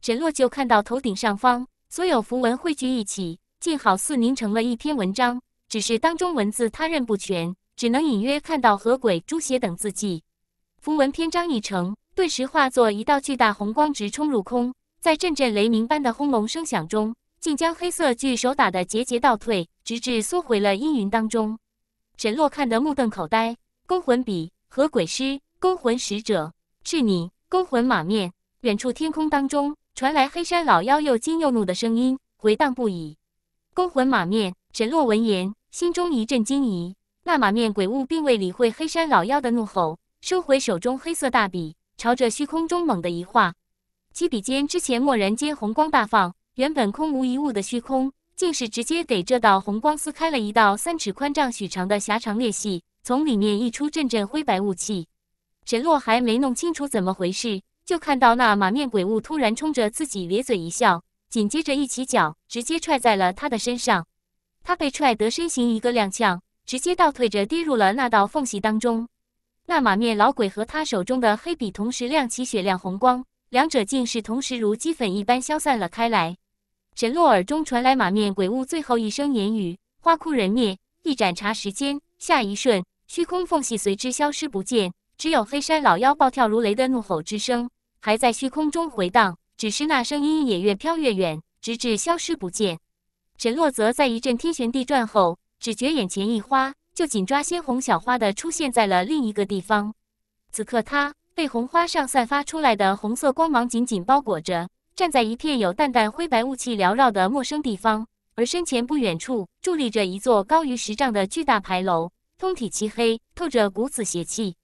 沈洛就看到头顶上方所有符文汇聚一起，竟好似凝成了一篇文章。只是当中文字他认不全，只能隐约看到河鬼、朱邪等字迹。符文篇章一成，顿时化作一道巨大红光，直冲入空，在阵阵雷鸣般的轰隆声响中，竟将黑色巨手打得节节倒退，直至缩回了阴云当中。沈洛看得目瞪口呆。勾魂笔、和鬼师、勾魂使者。是你勾魂马面，远处天空当中传来黑山老妖又惊又怒的声音，回荡不已。勾魂马面，沈洛闻言心中一阵惊疑。那马面鬼物并未理会黑山老妖的怒吼，收回手中黑色大笔，朝着虚空中猛地一划，其笔尖之前蓦然间红光大放，原本空无一物的虚空，竟是直接给这道红光撕开了一道三尺宽、丈许长的狭长裂隙，从里面溢出阵阵灰白雾气。沈洛还没弄清楚怎么回事，就看到那马面鬼物突然冲着自己咧嘴一笑，紧接着一起脚直接踹在了他的身上。他被踹得身形一个踉跄，直接倒退着跌入了那道缝隙当中。那马面老鬼和他手中的黑笔同时亮起雪亮红光，两者竟是同时如齑粉一般消散了开来。沈洛耳中传来马面鬼物最后一声言语：“花枯人灭，一盏茶时间。”下一瞬，虚空缝隙随之消失不见。只有黑山老妖暴跳如雷的怒吼之声还在虚空中回荡，只是那声音也越飘越远，直至消失不见。沈洛则在一阵天旋地转后，只觉眼前一花，就紧抓鲜红小花的出现在了另一个地方。此刻他被红花上散发出来的红色光芒紧紧包裹着，站在一片有淡淡灰白雾气缭绕的陌生地方，而身前不远处伫立着一座高于十丈的巨大牌楼，通体漆黑，透着股子邪气。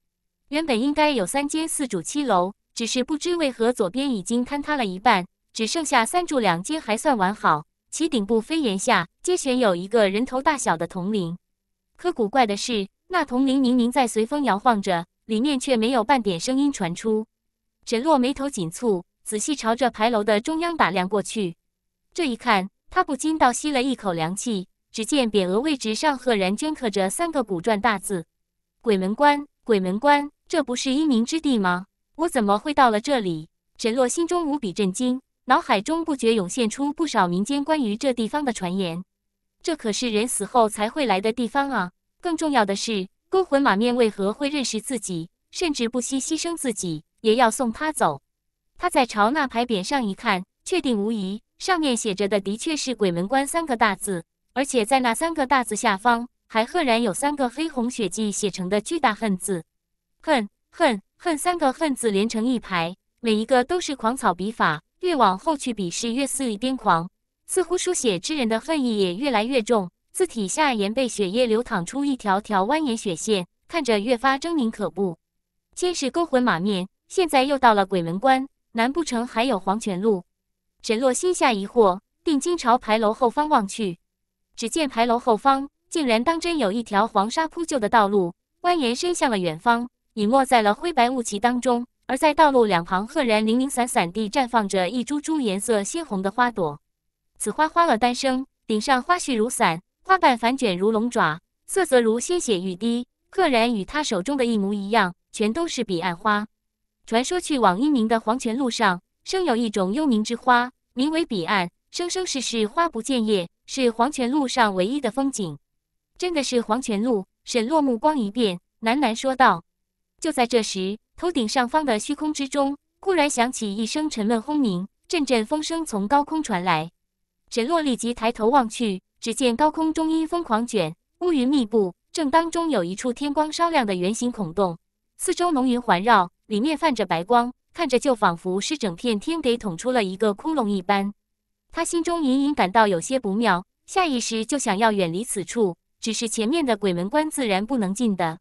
原本应该有三间四主七楼，只是不知为何左边已经坍塌了一半，只剩下三柱两间还算完好。其顶部飞檐下皆悬有一个人头大小的铜铃。可古怪的是，那铜铃明明在随风摇晃着，里面却没有半点声音传出。沈洛眉头紧蹙，仔细朝着牌楼的中央打量过去。这一看，他不禁倒吸了一口凉气。只见匾额位置上赫然镌刻着三个古篆大字：“鬼门关，鬼门关。”这不是阴冥之地吗？我怎么会到了这里？沈洛心中无比震惊，脑海中不觉涌现出不少民间关于这地方的传言。这可是人死后才会来的地方啊！更重要的是，勾魂马面为何会认识自己，甚至不惜牺牲自己也要送他走？他在朝那牌匾上一看，确定无疑，上面写着的的确是“鬼门关”三个大字，而且在那三个大字下方，还赫然有三个黑红血迹写成的巨大恨字。恨恨恨三个恨字连成一排，每一个都是狂草笔法，越往后去笔势越肆意癫狂，似乎书写之人的恨意也越来越重。字体下沿被血液流淌出一条条蜿蜒血线，看着越发狰狞可怖。先是勾魂马面，现在又到了鬼门关，难不成还有黄泉路？沈洛心下疑惑，定睛朝牌楼后方望去，只见牌楼后方竟然当真有一条黄沙铺就的道路，蜿蜒伸向了远方。隐没在了灰白雾气当中，而在道路两旁，赫然零零散散地绽放着一株株颜色鲜红的花朵。此花花萼单生，顶上花絮如伞，花瓣反卷如龙爪，色泽如鲜血欲滴，赫然与他手中的一模一样，全都是彼岸花。传说去往阴冥的黄泉路上，生有一种幽冥之花，名为彼岸，生生世世花不见叶，是黄泉路上唯一的风景。真的是黄泉路？沈落目光一变，喃喃说道。就在这时，头顶上方的虚空之中，忽然响起一声沉闷轰鸣，阵阵风声从高空传来。沈洛立即抬头望去，只见高空中阴风狂卷，乌云密布，正当中有一处天光稍亮的圆形孔洞，四周浓云环绕，里面泛着白光，看着就仿佛是整片天给捅出了一个窟窿一般。他心中隐隐感到有些不妙，下意识就想要远离此处，只是前面的鬼门关自然不能进的。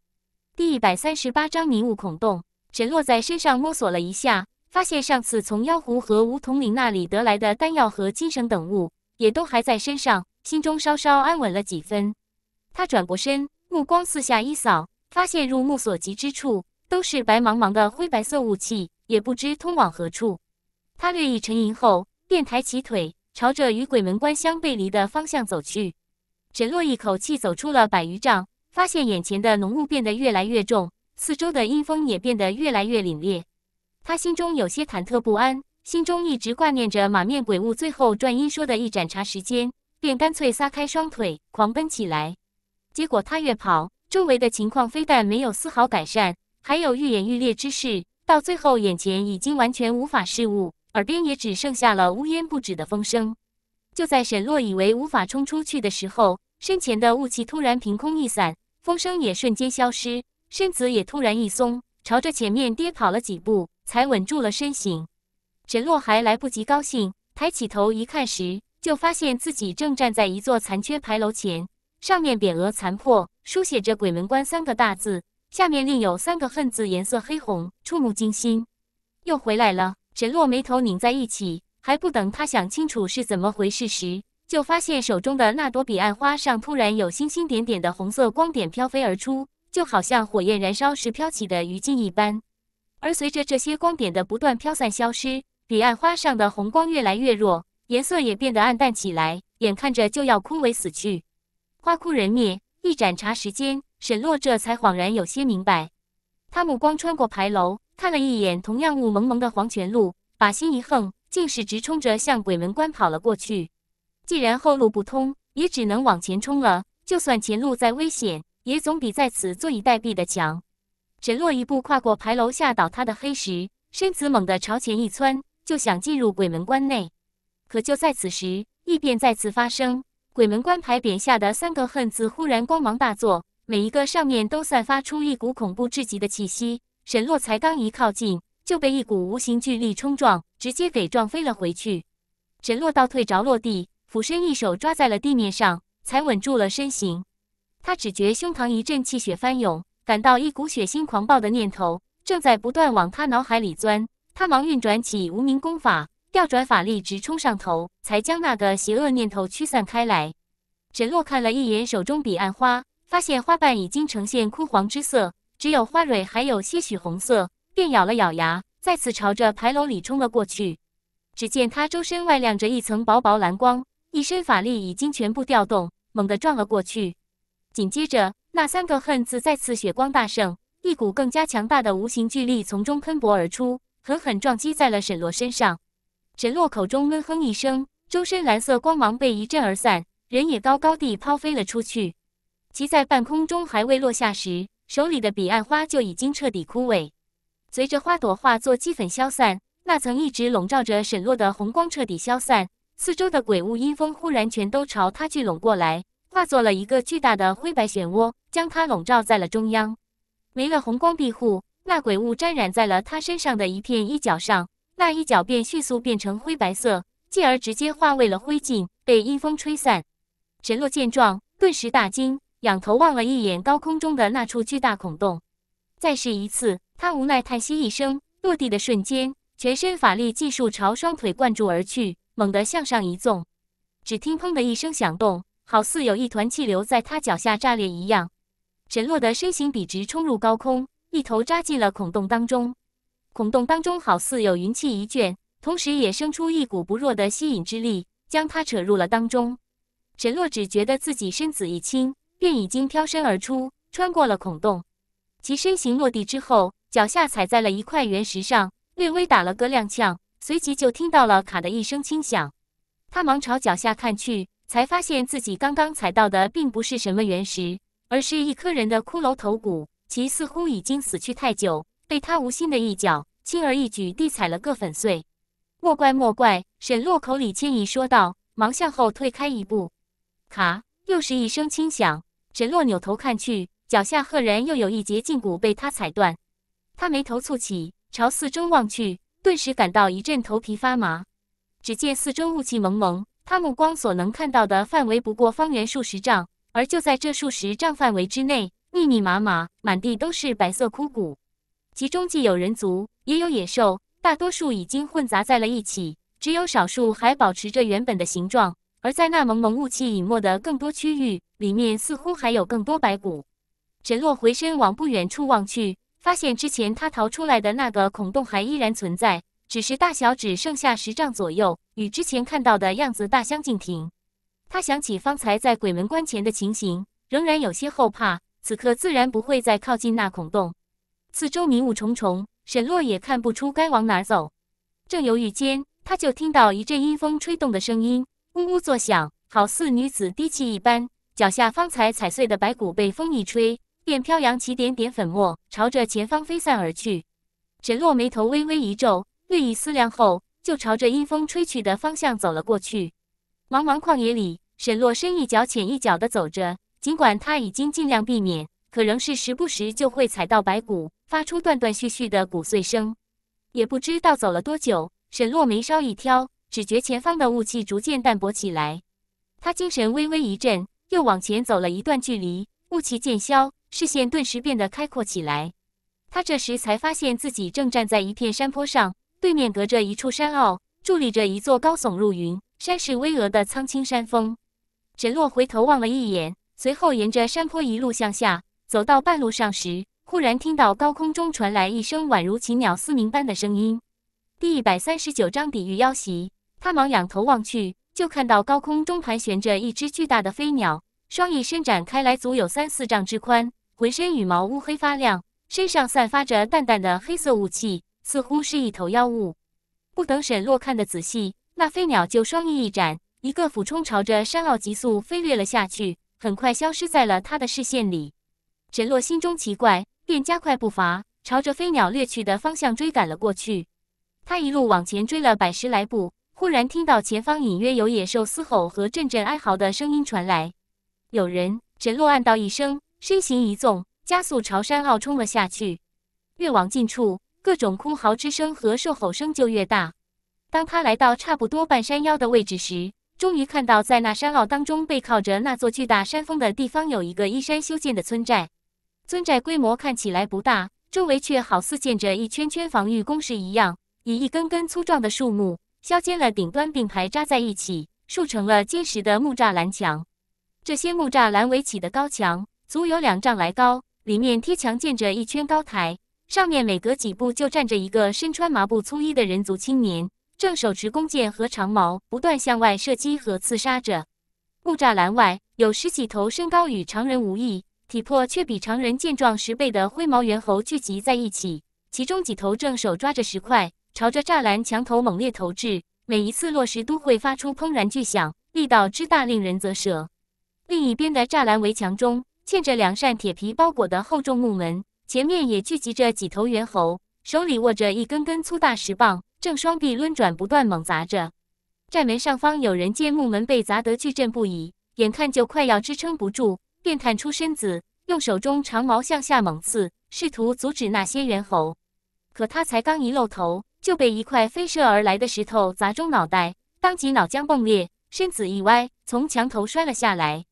第一百三十八章迷雾孔洞。沈洛在身上摸索了一下，发现上次从妖狐和梧桐岭那里得来的丹药和金绳等物，也都还在身上，心中稍稍安稳了几分。他转过身，目光四下一扫，发现入目所及之处都是白茫茫的灰白色雾气，也不知通往何处。他略一沉吟后，便抬起腿，朝着与鬼门关相背离的方向走去。沈洛一口气走出了百余丈。发现眼前的浓雾变得越来越重，四周的阴风也变得越来越凛冽。他心中有些忐忑不安，心中一直挂念着马面鬼物最后转音说的一盏茶时间，便干脆撒开双腿狂奔起来。结果他越跑，周围的情况非但没有丝毫改善，还有愈演愈烈之势。到最后，眼前已经完全无法视物，耳边也只剩下了乌烟不止的风声。就在沈洛以为无法冲出去的时候，身前的雾气突然凭空一散。风声也瞬间消失，身子也突然一松，朝着前面跌跑了几步，才稳住了身形。沈洛还来不及高兴，抬起头一看时，就发现自己正站在一座残缺牌楼前，上面匾额残破，书写着“鬼门关”三个大字，下面另有三个恨字，颜色黑红，触目惊心。又回来了，沈洛眉头拧在一起，还不等他想清楚是怎么回事时。就发现手中的那朵彼岸花上突然有星星点点的红色光点飘飞而出，就好像火焰燃烧时飘起的余烬一般。而随着这些光点的不断飘散消失，彼岸花上的红光越来越弱，颜色也变得暗淡起来，眼看着就要枯萎死去。花枯人灭，一盏茶时间，沈洛这才恍然有些明白。他目光穿过牌楼，看了一眼同样雾蒙蒙的黄泉路，把心一横，竟是直冲着向鬼门关跑了过去。既然后路不通，也只能往前冲了。就算前路再危险，也总比在此坐以待毙的强。沈洛一步跨过牌楼下倒塌的黑石，身子猛地朝前一窜，就想进入鬼门关内。可就在此时，异变再次发生。鬼门关牌匾下的三个恨字忽然光芒大作，每一个上面都散发出一股恐怖至极的气息。沈洛才刚一靠近，就被一股无形巨力冲撞，直接给撞飞了回去。沈洛倒退着落地。俯身一手抓在了地面上，才稳住了身形。他只觉胸膛一阵气血翻涌，感到一股血腥狂暴的念头正在不断往他脑海里钻。他忙运转起无名功法，调转法力直冲上头，才将那个邪恶念头驱散开来。沈洛看了一眼手中彼岸花，发现花瓣已经呈现枯黄之色，只有花蕊还有些许红色，便咬了咬牙，再次朝着牌楼里冲了过去。只见他周身外亮着一层薄薄蓝光，一身法力已经全部调动，猛地撞了过去。紧接着，那三个恨字再次血光大盛，一股更加强大的无形巨力从中喷薄而出，狠狠撞击在了沈洛身上。沈洛口中闷哼一声，周身蓝色光芒被一震而散，人也高高地抛飞了出去。其在半空中还未落下时，手里的彼岸花就已经彻底枯萎。随着花朵化作齑粉消散，那层一直笼罩着沈洛的红光彻底消散，四周的鬼雾阴风忽然全都朝他聚拢过来。化作了一个巨大的灰白漩涡，将他笼罩在了中央。没了红光庇护，那鬼雾沾染在了他身上的一片衣角上，那衣角便迅速变成灰白色，继而直接化为了灰烬，被阴风吹散。陈洛见状，顿时大惊，仰头望了一眼高空中的那处巨大孔洞。再试一次，他无奈叹息一声，落地的瞬间，全身法力尽数朝双腿灌注而去，猛地向上一纵，只听砰的一声响动。好似有一团气流在他脚下炸裂一样，沈洛的身形笔直冲入高空，一头扎进了孔洞当中。孔洞当中好似有云气一卷，同时也生出一股不弱的吸引之力，将他扯入了当中。沈洛只觉得自己身子一轻，便已经飘身而出，穿过了孔洞。其身形落地之后，脚下踩在了一块原石上，略微打了个踉跄，随即就听到了卡的一声轻响。他忙朝脚下看去。才发现自己刚刚踩到的并不是什么原石，而是一颗人的骷髅头骨，其似乎已经死去太久，被他无心的一脚轻而易举地踩了个粉碎。莫怪莫怪，沈洛口里歉意说道，忙向后退开一步。卡，又是一声轻响。沈洛扭头看去，脚下赫然又有一节胫骨被他踩断。他眉头蹙起，朝四周望去，顿时感到一阵头皮发麻。只见四周雾气蒙蒙。他目光所能看到的范围不过方圆数十丈，而就在这数十丈范围之内，密密麻麻，满地都是白色枯骨，其中既有人族，也有野兽，大多数已经混杂在了一起，只有少数还保持着原本的形状。而在那蒙蒙雾气隐没的更多区域，里面似乎还有更多白骨。沈洛回身往不远处望去，发现之前他逃出来的那个孔洞还依然存在。只是大小只剩下十丈左右，与之前看到的样子大相径庭。他想起方才在鬼门关前的情形，仍然有些后怕。此刻自然不会再靠近那孔洞。四周迷雾重重，沈洛也看不出该往哪走。正犹豫间，他就听到一阵阴风吹动的声音，呜呜作响，好似女子低泣一般。脚下方才踩碎的白骨被风一吹，便飘扬起点点粉末，朝着前方飞散而去。沈洛眉头微微一皱。略一思量后，就朝着阴风吹去的方向走了过去。茫茫旷野里，沈洛深一脚浅一脚地走着。尽管他已经尽量避免，可仍是时不时就会踩到白骨，发出断断续续的骨碎声。也不知道走了多久，沈洛眉梢一挑，只觉前方的雾气逐渐淡薄起来。他精神微微一振，又往前走了一段距离，雾气渐消，视线顿时变得开阔起来。他这时才发现自己正站在一片山坡上。对面隔着一处山坳，伫立着一座高耸入云、山势巍峨的苍青山峰。沈洛回头望了一眼，随后沿着山坡一路向下，走到半路上时，忽然听到高空中传来一声宛如禽鸟嘶鸣般的声音。第一百三十九章抵御妖袭。他忙仰头望去，就看到高空中盘旋着一只巨大的飞鸟，双翼伸展开来，足有三四丈之宽，浑身羽毛乌黑发亮，身上散发着淡淡的黑色雾气。似乎是一头妖物。不等沈洛看得仔细，那飞鸟就双翼一展，一个俯冲，朝着山坳急速飞掠了下去，很快消失在了他的视线里。沈洛心中奇怪，便加快步伐，朝着飞鸟掠去的方向追赶了过去。他一路往前追了百十来步，忽然听到前方隐约有野兽嘶吼和阵阵哀嚎的声音传来。有人！沈洛暗道一声，身形一纵，加速朝山坳冲了下去。越往近处。各种哭嚎之声和兽吼声就越大。当他来到差不多半山腰的位置时，终于看到在那山坳当中，背靠着那座巨大山峰的地方，有一个依山修建的村寨。村寨规模看起来不大，周围却好似建着一圈圈防御工事一样，以一根根粗壮的树木削尖了顶端，并排扎在一起，竖成了坚实的木栅栏墙。这些木栅栏围起的高墙足有两丈来高，里面贴墙建着一圈高台，上面每隔几步就站着一个身穿麻布粗衣的人族青年。正手持弓箭和长矛，不断向外射击和刺杀着。木栅栏外有十几头身高与常人无异、体魄却比常人健壮十倍的灰毛猿猴聚集在一起，其中几头正手抓着石块，朝着栅栏墙头猛烈投掷。每一次落石都会发出砰然巨响，力道之大令人啧舌。另一边的栅栏围墙中嵌着两扇铁皮包裹的厚重木门，前面也聚集着几头猿猴，手里握着一根根粗大石棒。正双臂抡转，不断猛砸着寨门上方。有人见木门被砸得巨震不已，眼看就快要支撑不住，便探出身子，用手中长矛向下猛刺，试图阻止那些猿猴。可他才刚一露头，就被一块飞射而来的石头砸中脑袋，当即脑浆迸裂，身子一歪，从墙头摔了下来。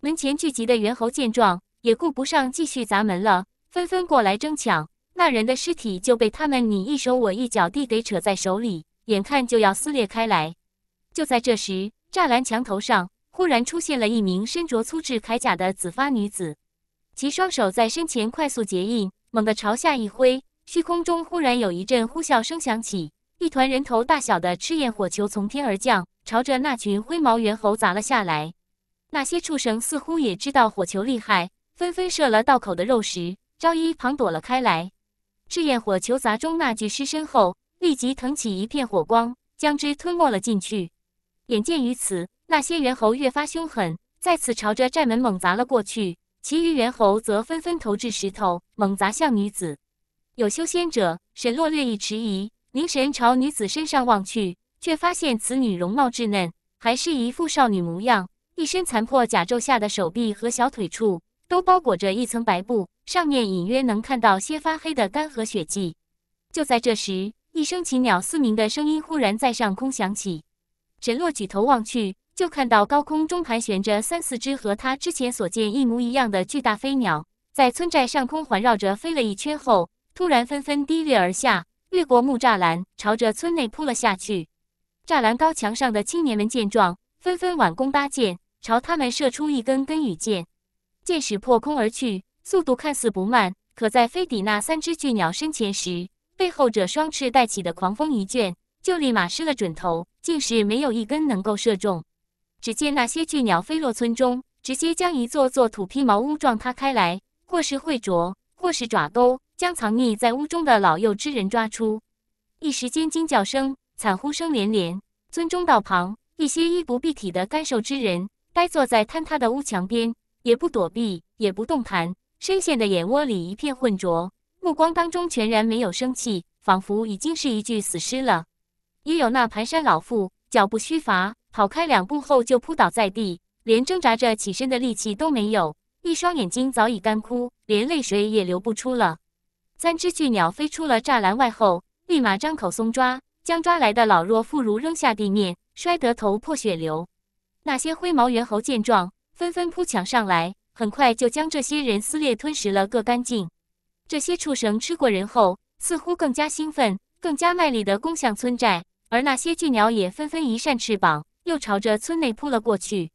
门前聚集的猿猴见状，也顾不上继续砸门了，纷纷过来争抢。那人的尸体就被他们你一手我一脚地给扯在手里，眼看就要撕裂开来。就在这时，栅栏墙头上忽然出现了一名身着粗制铠甲的紫发女子，其双手在身前快速结印，猛地朝下一挥，虚空中忽然有一阵呼啸声响起，一团人头大小的赤焰火球从天而降，朝着那群灰毛猿猴砸了下来。那些畜生似乎也知道火球厉害，纷纷射了道口的肉食，朝一旁躲了开来。赤焰火球砸中那具尸身后，立即腾起一片火光，将之吞没了进去。眼见于此，那些猿猴越发凶狠，再次朝着寨门猛砸了过去。其余猿猴则纷纷投掷石头，猛砸向女子。有修仙者沈洛略一迟疑，凝神朝女子身上望去，却发现此女容貌稚嫩，还是一副少女模样，一身残破甲胄下的手臂和小腿处。都包裹着一层白布，上面隐约能看到些发黑的干涸血迹。就在这时，一声禽鸟嘶鸣的声音忽然在上空响起。沈洛举头望去，就看到高空中盘旋着三四只和他之前所见一模一样的巨大飞鸟，在村寨上空环绕着飞了一圈后，突然纷纷低掠而下，越过木栅栏，朝着村内扑了下去。栅栏高墙上的青年们见状，纷纷挽弓搭箭，朝他们射出一根根羽箭。箭矢破空而去，速度看似不慢，可在飞抵那三只巨鸟身前时，被后者双翅带起的狂风一卷，就立马失了准头，竟是没有一根能够射中。只见那些巨鸟飞落村中，直接将一座座土坯茅屋撞塌开来，或是会啄，或是爪钩，将藏匿在屋中的老幼之人抓出。一时间惊叫声、惨呼声连连。村中道旁，一些衣不蔽体的干瘦之人，呆坐在坍塌的屋墙边。也不躲避，也不动弹，深陷的眼窝里一片浑浊，目光当中全然没有生气，仿佛已经是一具死尸了。也有那蹒跚老妇，脚步虚乏，跑开两步后就扑倒在地，连挣扎着起身的力气都没有，一双眼睛早已干枯，连泪水也流不出了。三只巨鸟飞出了栅栏外后，立马张口松抓，将抓来的老弱妇孺扔下地面，摔得头破血流。那些灰毛猿猴见状。纷纷扑抢上来，很快就将这些人撕裂吞食了个干净。这些畜生吃过人后，似乎更加兴奋，更加卖力地攻向村寨。而那些巨鸟也纷纷一扇翅膀，又朝着村内扑了过去。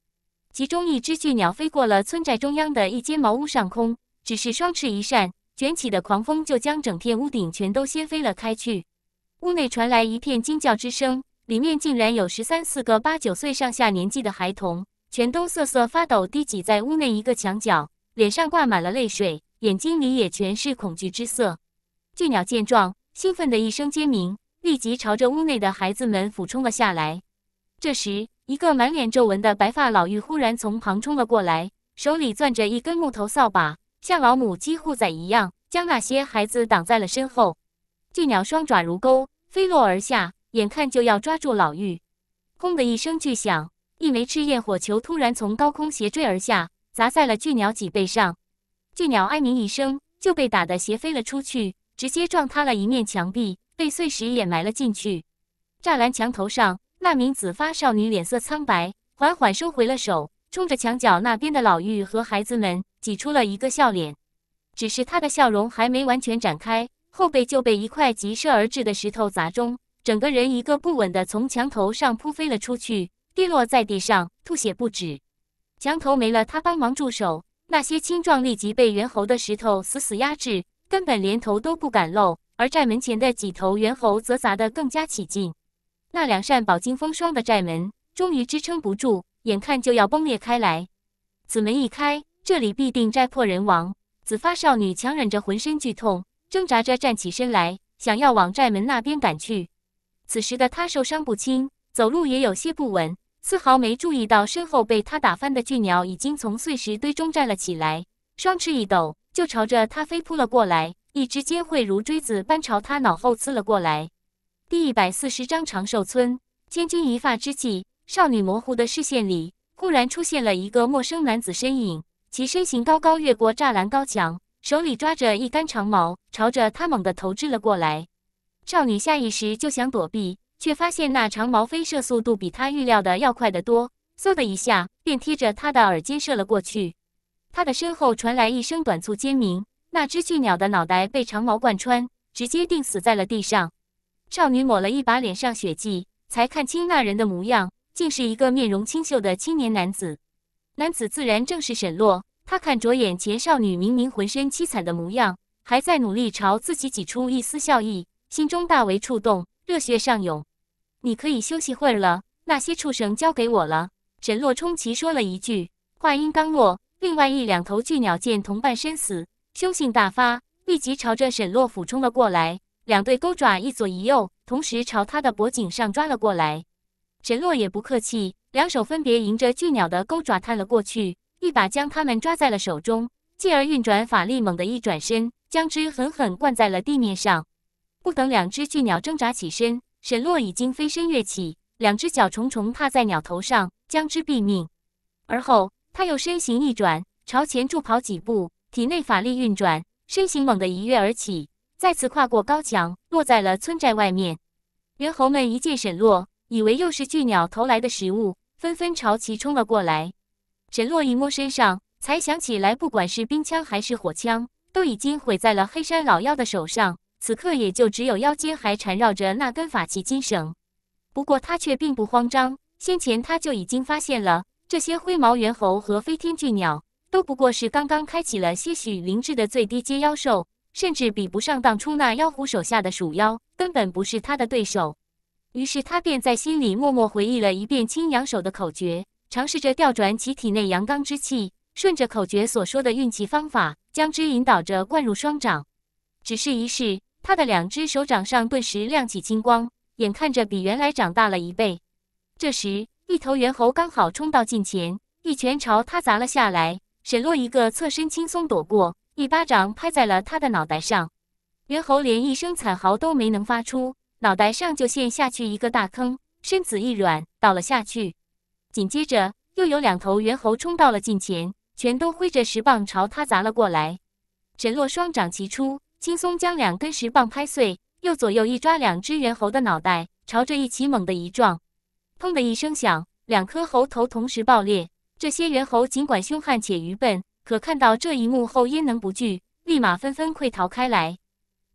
其中一只巨鸟飞过了村寨中央的一间茅屋上空，只是双翅一扇，卷起的狂风就将整片屋顶全都掀飞了开去。屋内传来一片惊叫之声，里面竟然有十三四个八九岁上下年纪的孩童。全都瑟瑟发抖，低挤在屋内一个墙角，脸上挂满了泪水，眼睛里也全是恐惧之色。巨鸟见状，兴奋的一声尖鸣，立即朝着屋内的孩子们俯冲了下来。这时，一个满脸皱纹的白发老妪忽然从旁冲了过来，手里攥着一根木头扫把，像老母鸡护崽一样，将那些孩子挡在了身后。巨鸟双爪如钩，飞落而下，眼看就要抓住老妪。轰的一声巨响。一枚赤焰火球突然从高空斜坠而下，砸在了巨鸟脊背上。巨鸟哀鸣一声，就被打得斜飞了出去，直接撞塌了一面墙壁，被碎石掩埋了进去。栅栏墙头上，那名紫发少女脸色苍白，缓缓收回了手，冲着墙角那边的老妪和孩子们挤出了一个笑脸。只是她的笑容还没完全展开，后背就被一块急射而至的石头砸中，整个人一个不稳的从墙头上扑飞了出去，跌落在地上，吐血不止。墙头没了他帮忙驻守，那些青壮立即被猿猴的石头死死压制，根本连头都不敢露。而寨门前的几头猿猴则砸得更加起劲。那两扇饱经风霜的寨门终于支撑不住，眼看就要崩裂开来。此门一开，这里必定寨破人亡。紫发少女强忍着浑身剧痛，挣扎着站起身来，想要往寨门那边赶去。此时的她受伤不轻，走路也有些不稳，丝毫没注意到身后被他打翻的巨鸟已经从碎石堆中站了起来，双翅一抖，就朝着他飞扑了过来，一只尖喙如锥子般朝他脑后刺了过来。第一百四十章长寿村。千钧一发之际，少女模糊的视线里忽然出现了一个陌生男子身影。其身形高高，越过栅栏高墙，手里抓着一杆长矛，朝着她猛地投掷了过来。少女下意识就想躲避，却发现那长矛飞射速度比他预料的要快得多，嗖的一下便贴着他的耳尖射了过去。他的身后传来一声短促尖鸣，那只巨鸟的脑袋被长矛贯穿，直接钉死在了地上。少女抹了一把脸上血迹，才看清那人的模样，竟是一个面容清秀的青年男子。男子自然正是沈洛。他看着眼前少女，明明浑身凄惨的模样，还在努力朝自己挤出一丝笑意，心中大为触动，热血上涌。你可以休息会儿了，那些畜生交给我了。沈洛冲其说了一句，话音刚落，另外一两头巨鸟见同伴身死，凶性大发，立即朝着沈洛俯冲了过来。两对钩爪一左一右，同时朝他的脖颈上抓了过来。沈洛也不客气，两手分别迎着巨鸟的钩爪探了过去，一把将它们抓在了手中，继而运转法力，猛地一转身，将之狠狠灌在了地面上。不等两只巨鸟挣扎起身，沈洛已经飞身跃起，两只脚重重踏在鸟头上，将之毙命。而后他又身形一转，朝前助跑几步，体内法力运转，身形猛地一跃而起。再次跨过高墙，落在了村寨外面。猿猴们一见沈洛，以为又是巨鸟投来的食物，纷纷朝其冲了过来。沈洛一摸身上，才想起来，不管是冰枪还是火枪，都已经毁在了黑山老妖的手上。此刻也就只有腰间还缠绕着那根法器金绳。不过他却并不慌张，先前他就已经发现了，这些灰毛猿猴和飞天巨鸟，都不过是刚刚开启了些许灵智的最低阶妖兽。甚至比不上当初那妖狐手下的鼠妖，根本不是他的对手。于是他便在心里默默回忆了一遍青阳手的口诀，尝试着调转其体内阳刚之气，顺着口诀所说的运气方法，将之引导着灌入双掌。只是一试，他的两只手掌上顿时亮起金光，眼看着比原来长大了一倍。这时，一头猿猴刚好冲到近前，一拳朝他砸了下来。沈洛一个侧身，轻松躲过。一巴掌拍在了他的脑袋上，猿猴连一声惨嚎都没能发出，脑袋上就陷下去一个大坑，身子一软倒了下去。紧接着又有两头猿猴冲到了近前，全都挥着石棒朝他砸了过来。沈洛双掌齐出，轻松将两根石棒拍碎，又左右一抓两只猿猴的脑袋，朝着一起猛地一撞，砰的一声响，两颗猴头同时爆裂。这些猿猴尽管凶悍且愚笨。可看到这一幕后，焉能不惧？立马纷纷溃逃开来。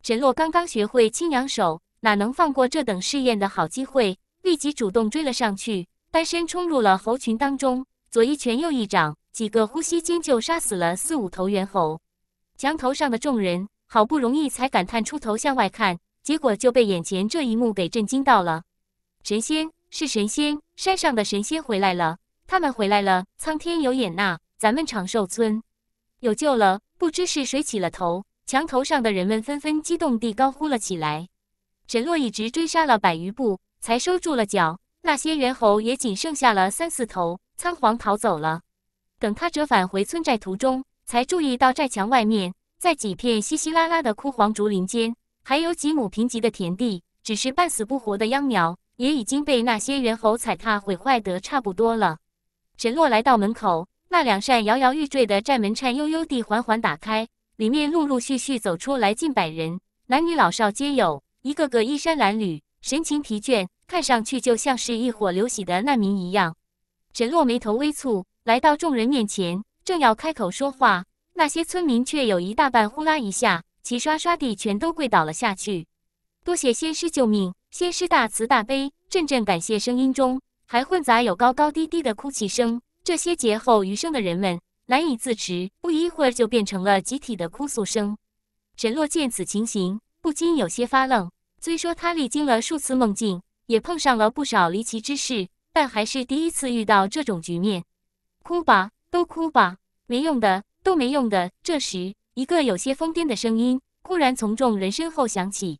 沈洛刚刚学会青阳手，哪能放过这等试验的好机会？立即主动追了上去，单身冲入了猴群当中，左一拳，右一掌，几个呼吸间就杀死了四五头猿猴。墙头上的众人好不容易才感叹出头向外看，结果就被眼前这一幕给震惊到了。神仙是神仙，山上的神仙回来了，他们回来了！苍天有眼呐！咱们长寿村有救了！不知是谁起了头，墙头上的人们纷纷激动地高呼了起来。沈洛一直追杀了百余步，才收住了脚。那些猿猴也仅剩下了三四头，仓皇逃走了。等他折返回村寨途中，才注意到寨墙外面，在几片稀稀拉拉的枯黄竹林间，还有几亩贫瘠的田地，只是半死不活的秧苗，也已经被那些猿猴踩踏毁坏得差不多了。沈洛来到门口。那两扇摇摇欲坠的寨门颤悠悠地缓缓打开，里面陆陆续续走出来近百人，男女老少皆有，一个个衣衫褴褛，神情疲倦，看上去就像是一伙流徙的难民一样。沈洛眉头微蹙，来到众人面前，正要开口说话，那些村民却有一大半呼啦一下，齐刷刷地全都跪倒了下去。多谢仙师救命！仙师大慈大悲，阵阵感谢声音中还混杂有高高低低的哭泣声。这些劫后余生的人们难以自持，不一会儿就变成了集体的哭诉声。沈洛见此情形，不禁有些发愣。虽说他历经了数次梦境，也碰上了不少离奇之事，但还是第一次遇到这种局面。哭吧，都哭吧，没用的，都没用的。这时，一个有些疯癫的声音忽然从众人身后响起。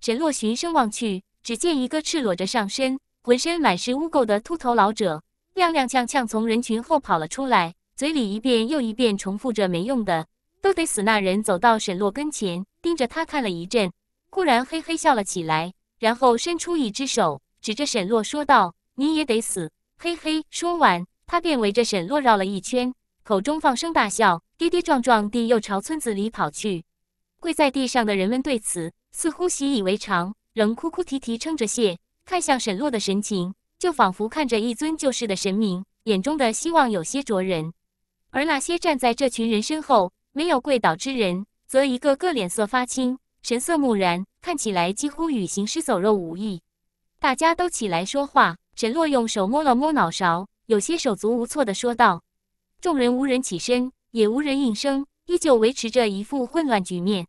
沈洛循声望去，只见一个赤裸着上身、浑身满是污垢的秃头老者，踉踉跄跄从人群后跑了出来，嘴里一遍又一遍重复着“没用的，都得死”。那人走到沈洛跟前，盯着他看了一阵，忽然嘿嘿笑了起来，然后伸出一只手，指着沈洛说道：“你也得死！”嘿嘿，说完，他便围着沈洛绕了一圈，口中放声大笑，跌跌撞撞地又朝村子里跑去。跪在地上的人们对此。似乎习以为常，仍哭哭啼啼撑着谢，看向沈洛的神情，就仿佛看着一尊救世的神明，眼中的希望有些灼人。而那些站在这群人身后没有跪倒之人，则一个个脸色发青，神色木然，看起来几乎与行尸走肉无异。大家都起来说话，沈洛用手摸了摸脑勺，有些手足无措地说道。众人无人起身，也无人应声，依旧维持着一副混乱局面。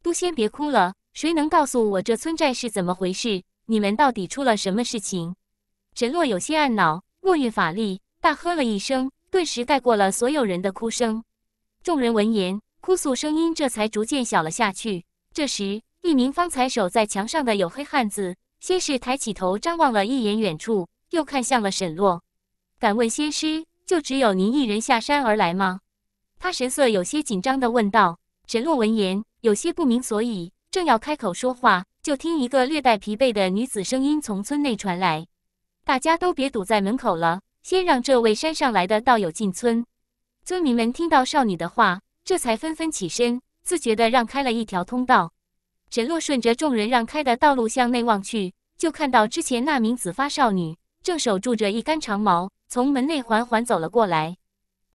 都先别哭了。谁能告诉我这村寨是怎么回事？你们到底出了什么事情？沈洛有些暗恼，落运法力，大喝了一声，顿时盖过了所有人的哭声。众人闻言，哭诉声音这才逐渐小了下去。这时，一名方才守在墙上的黝黑汉子，先是抬起头张望了一眼远处，又看向了沈洛。敢问仙师，就只有您一人下山而来吗？他神色有些紧张地问道。沈洛闻言，有些不明所以。正要开口说话，就听一个略带疲惫的女子声音从村内传来：“大家都别堵在门口了，先让这位山上来的道友进村。”村民们听到少女的话，这才纷纷起身，自觉地让开了一条通道。沈洛顺着众人让开的道路向内望去，就看到之前那名紫发少女正手拄着一杆长矛，从门内缓缓走了过来。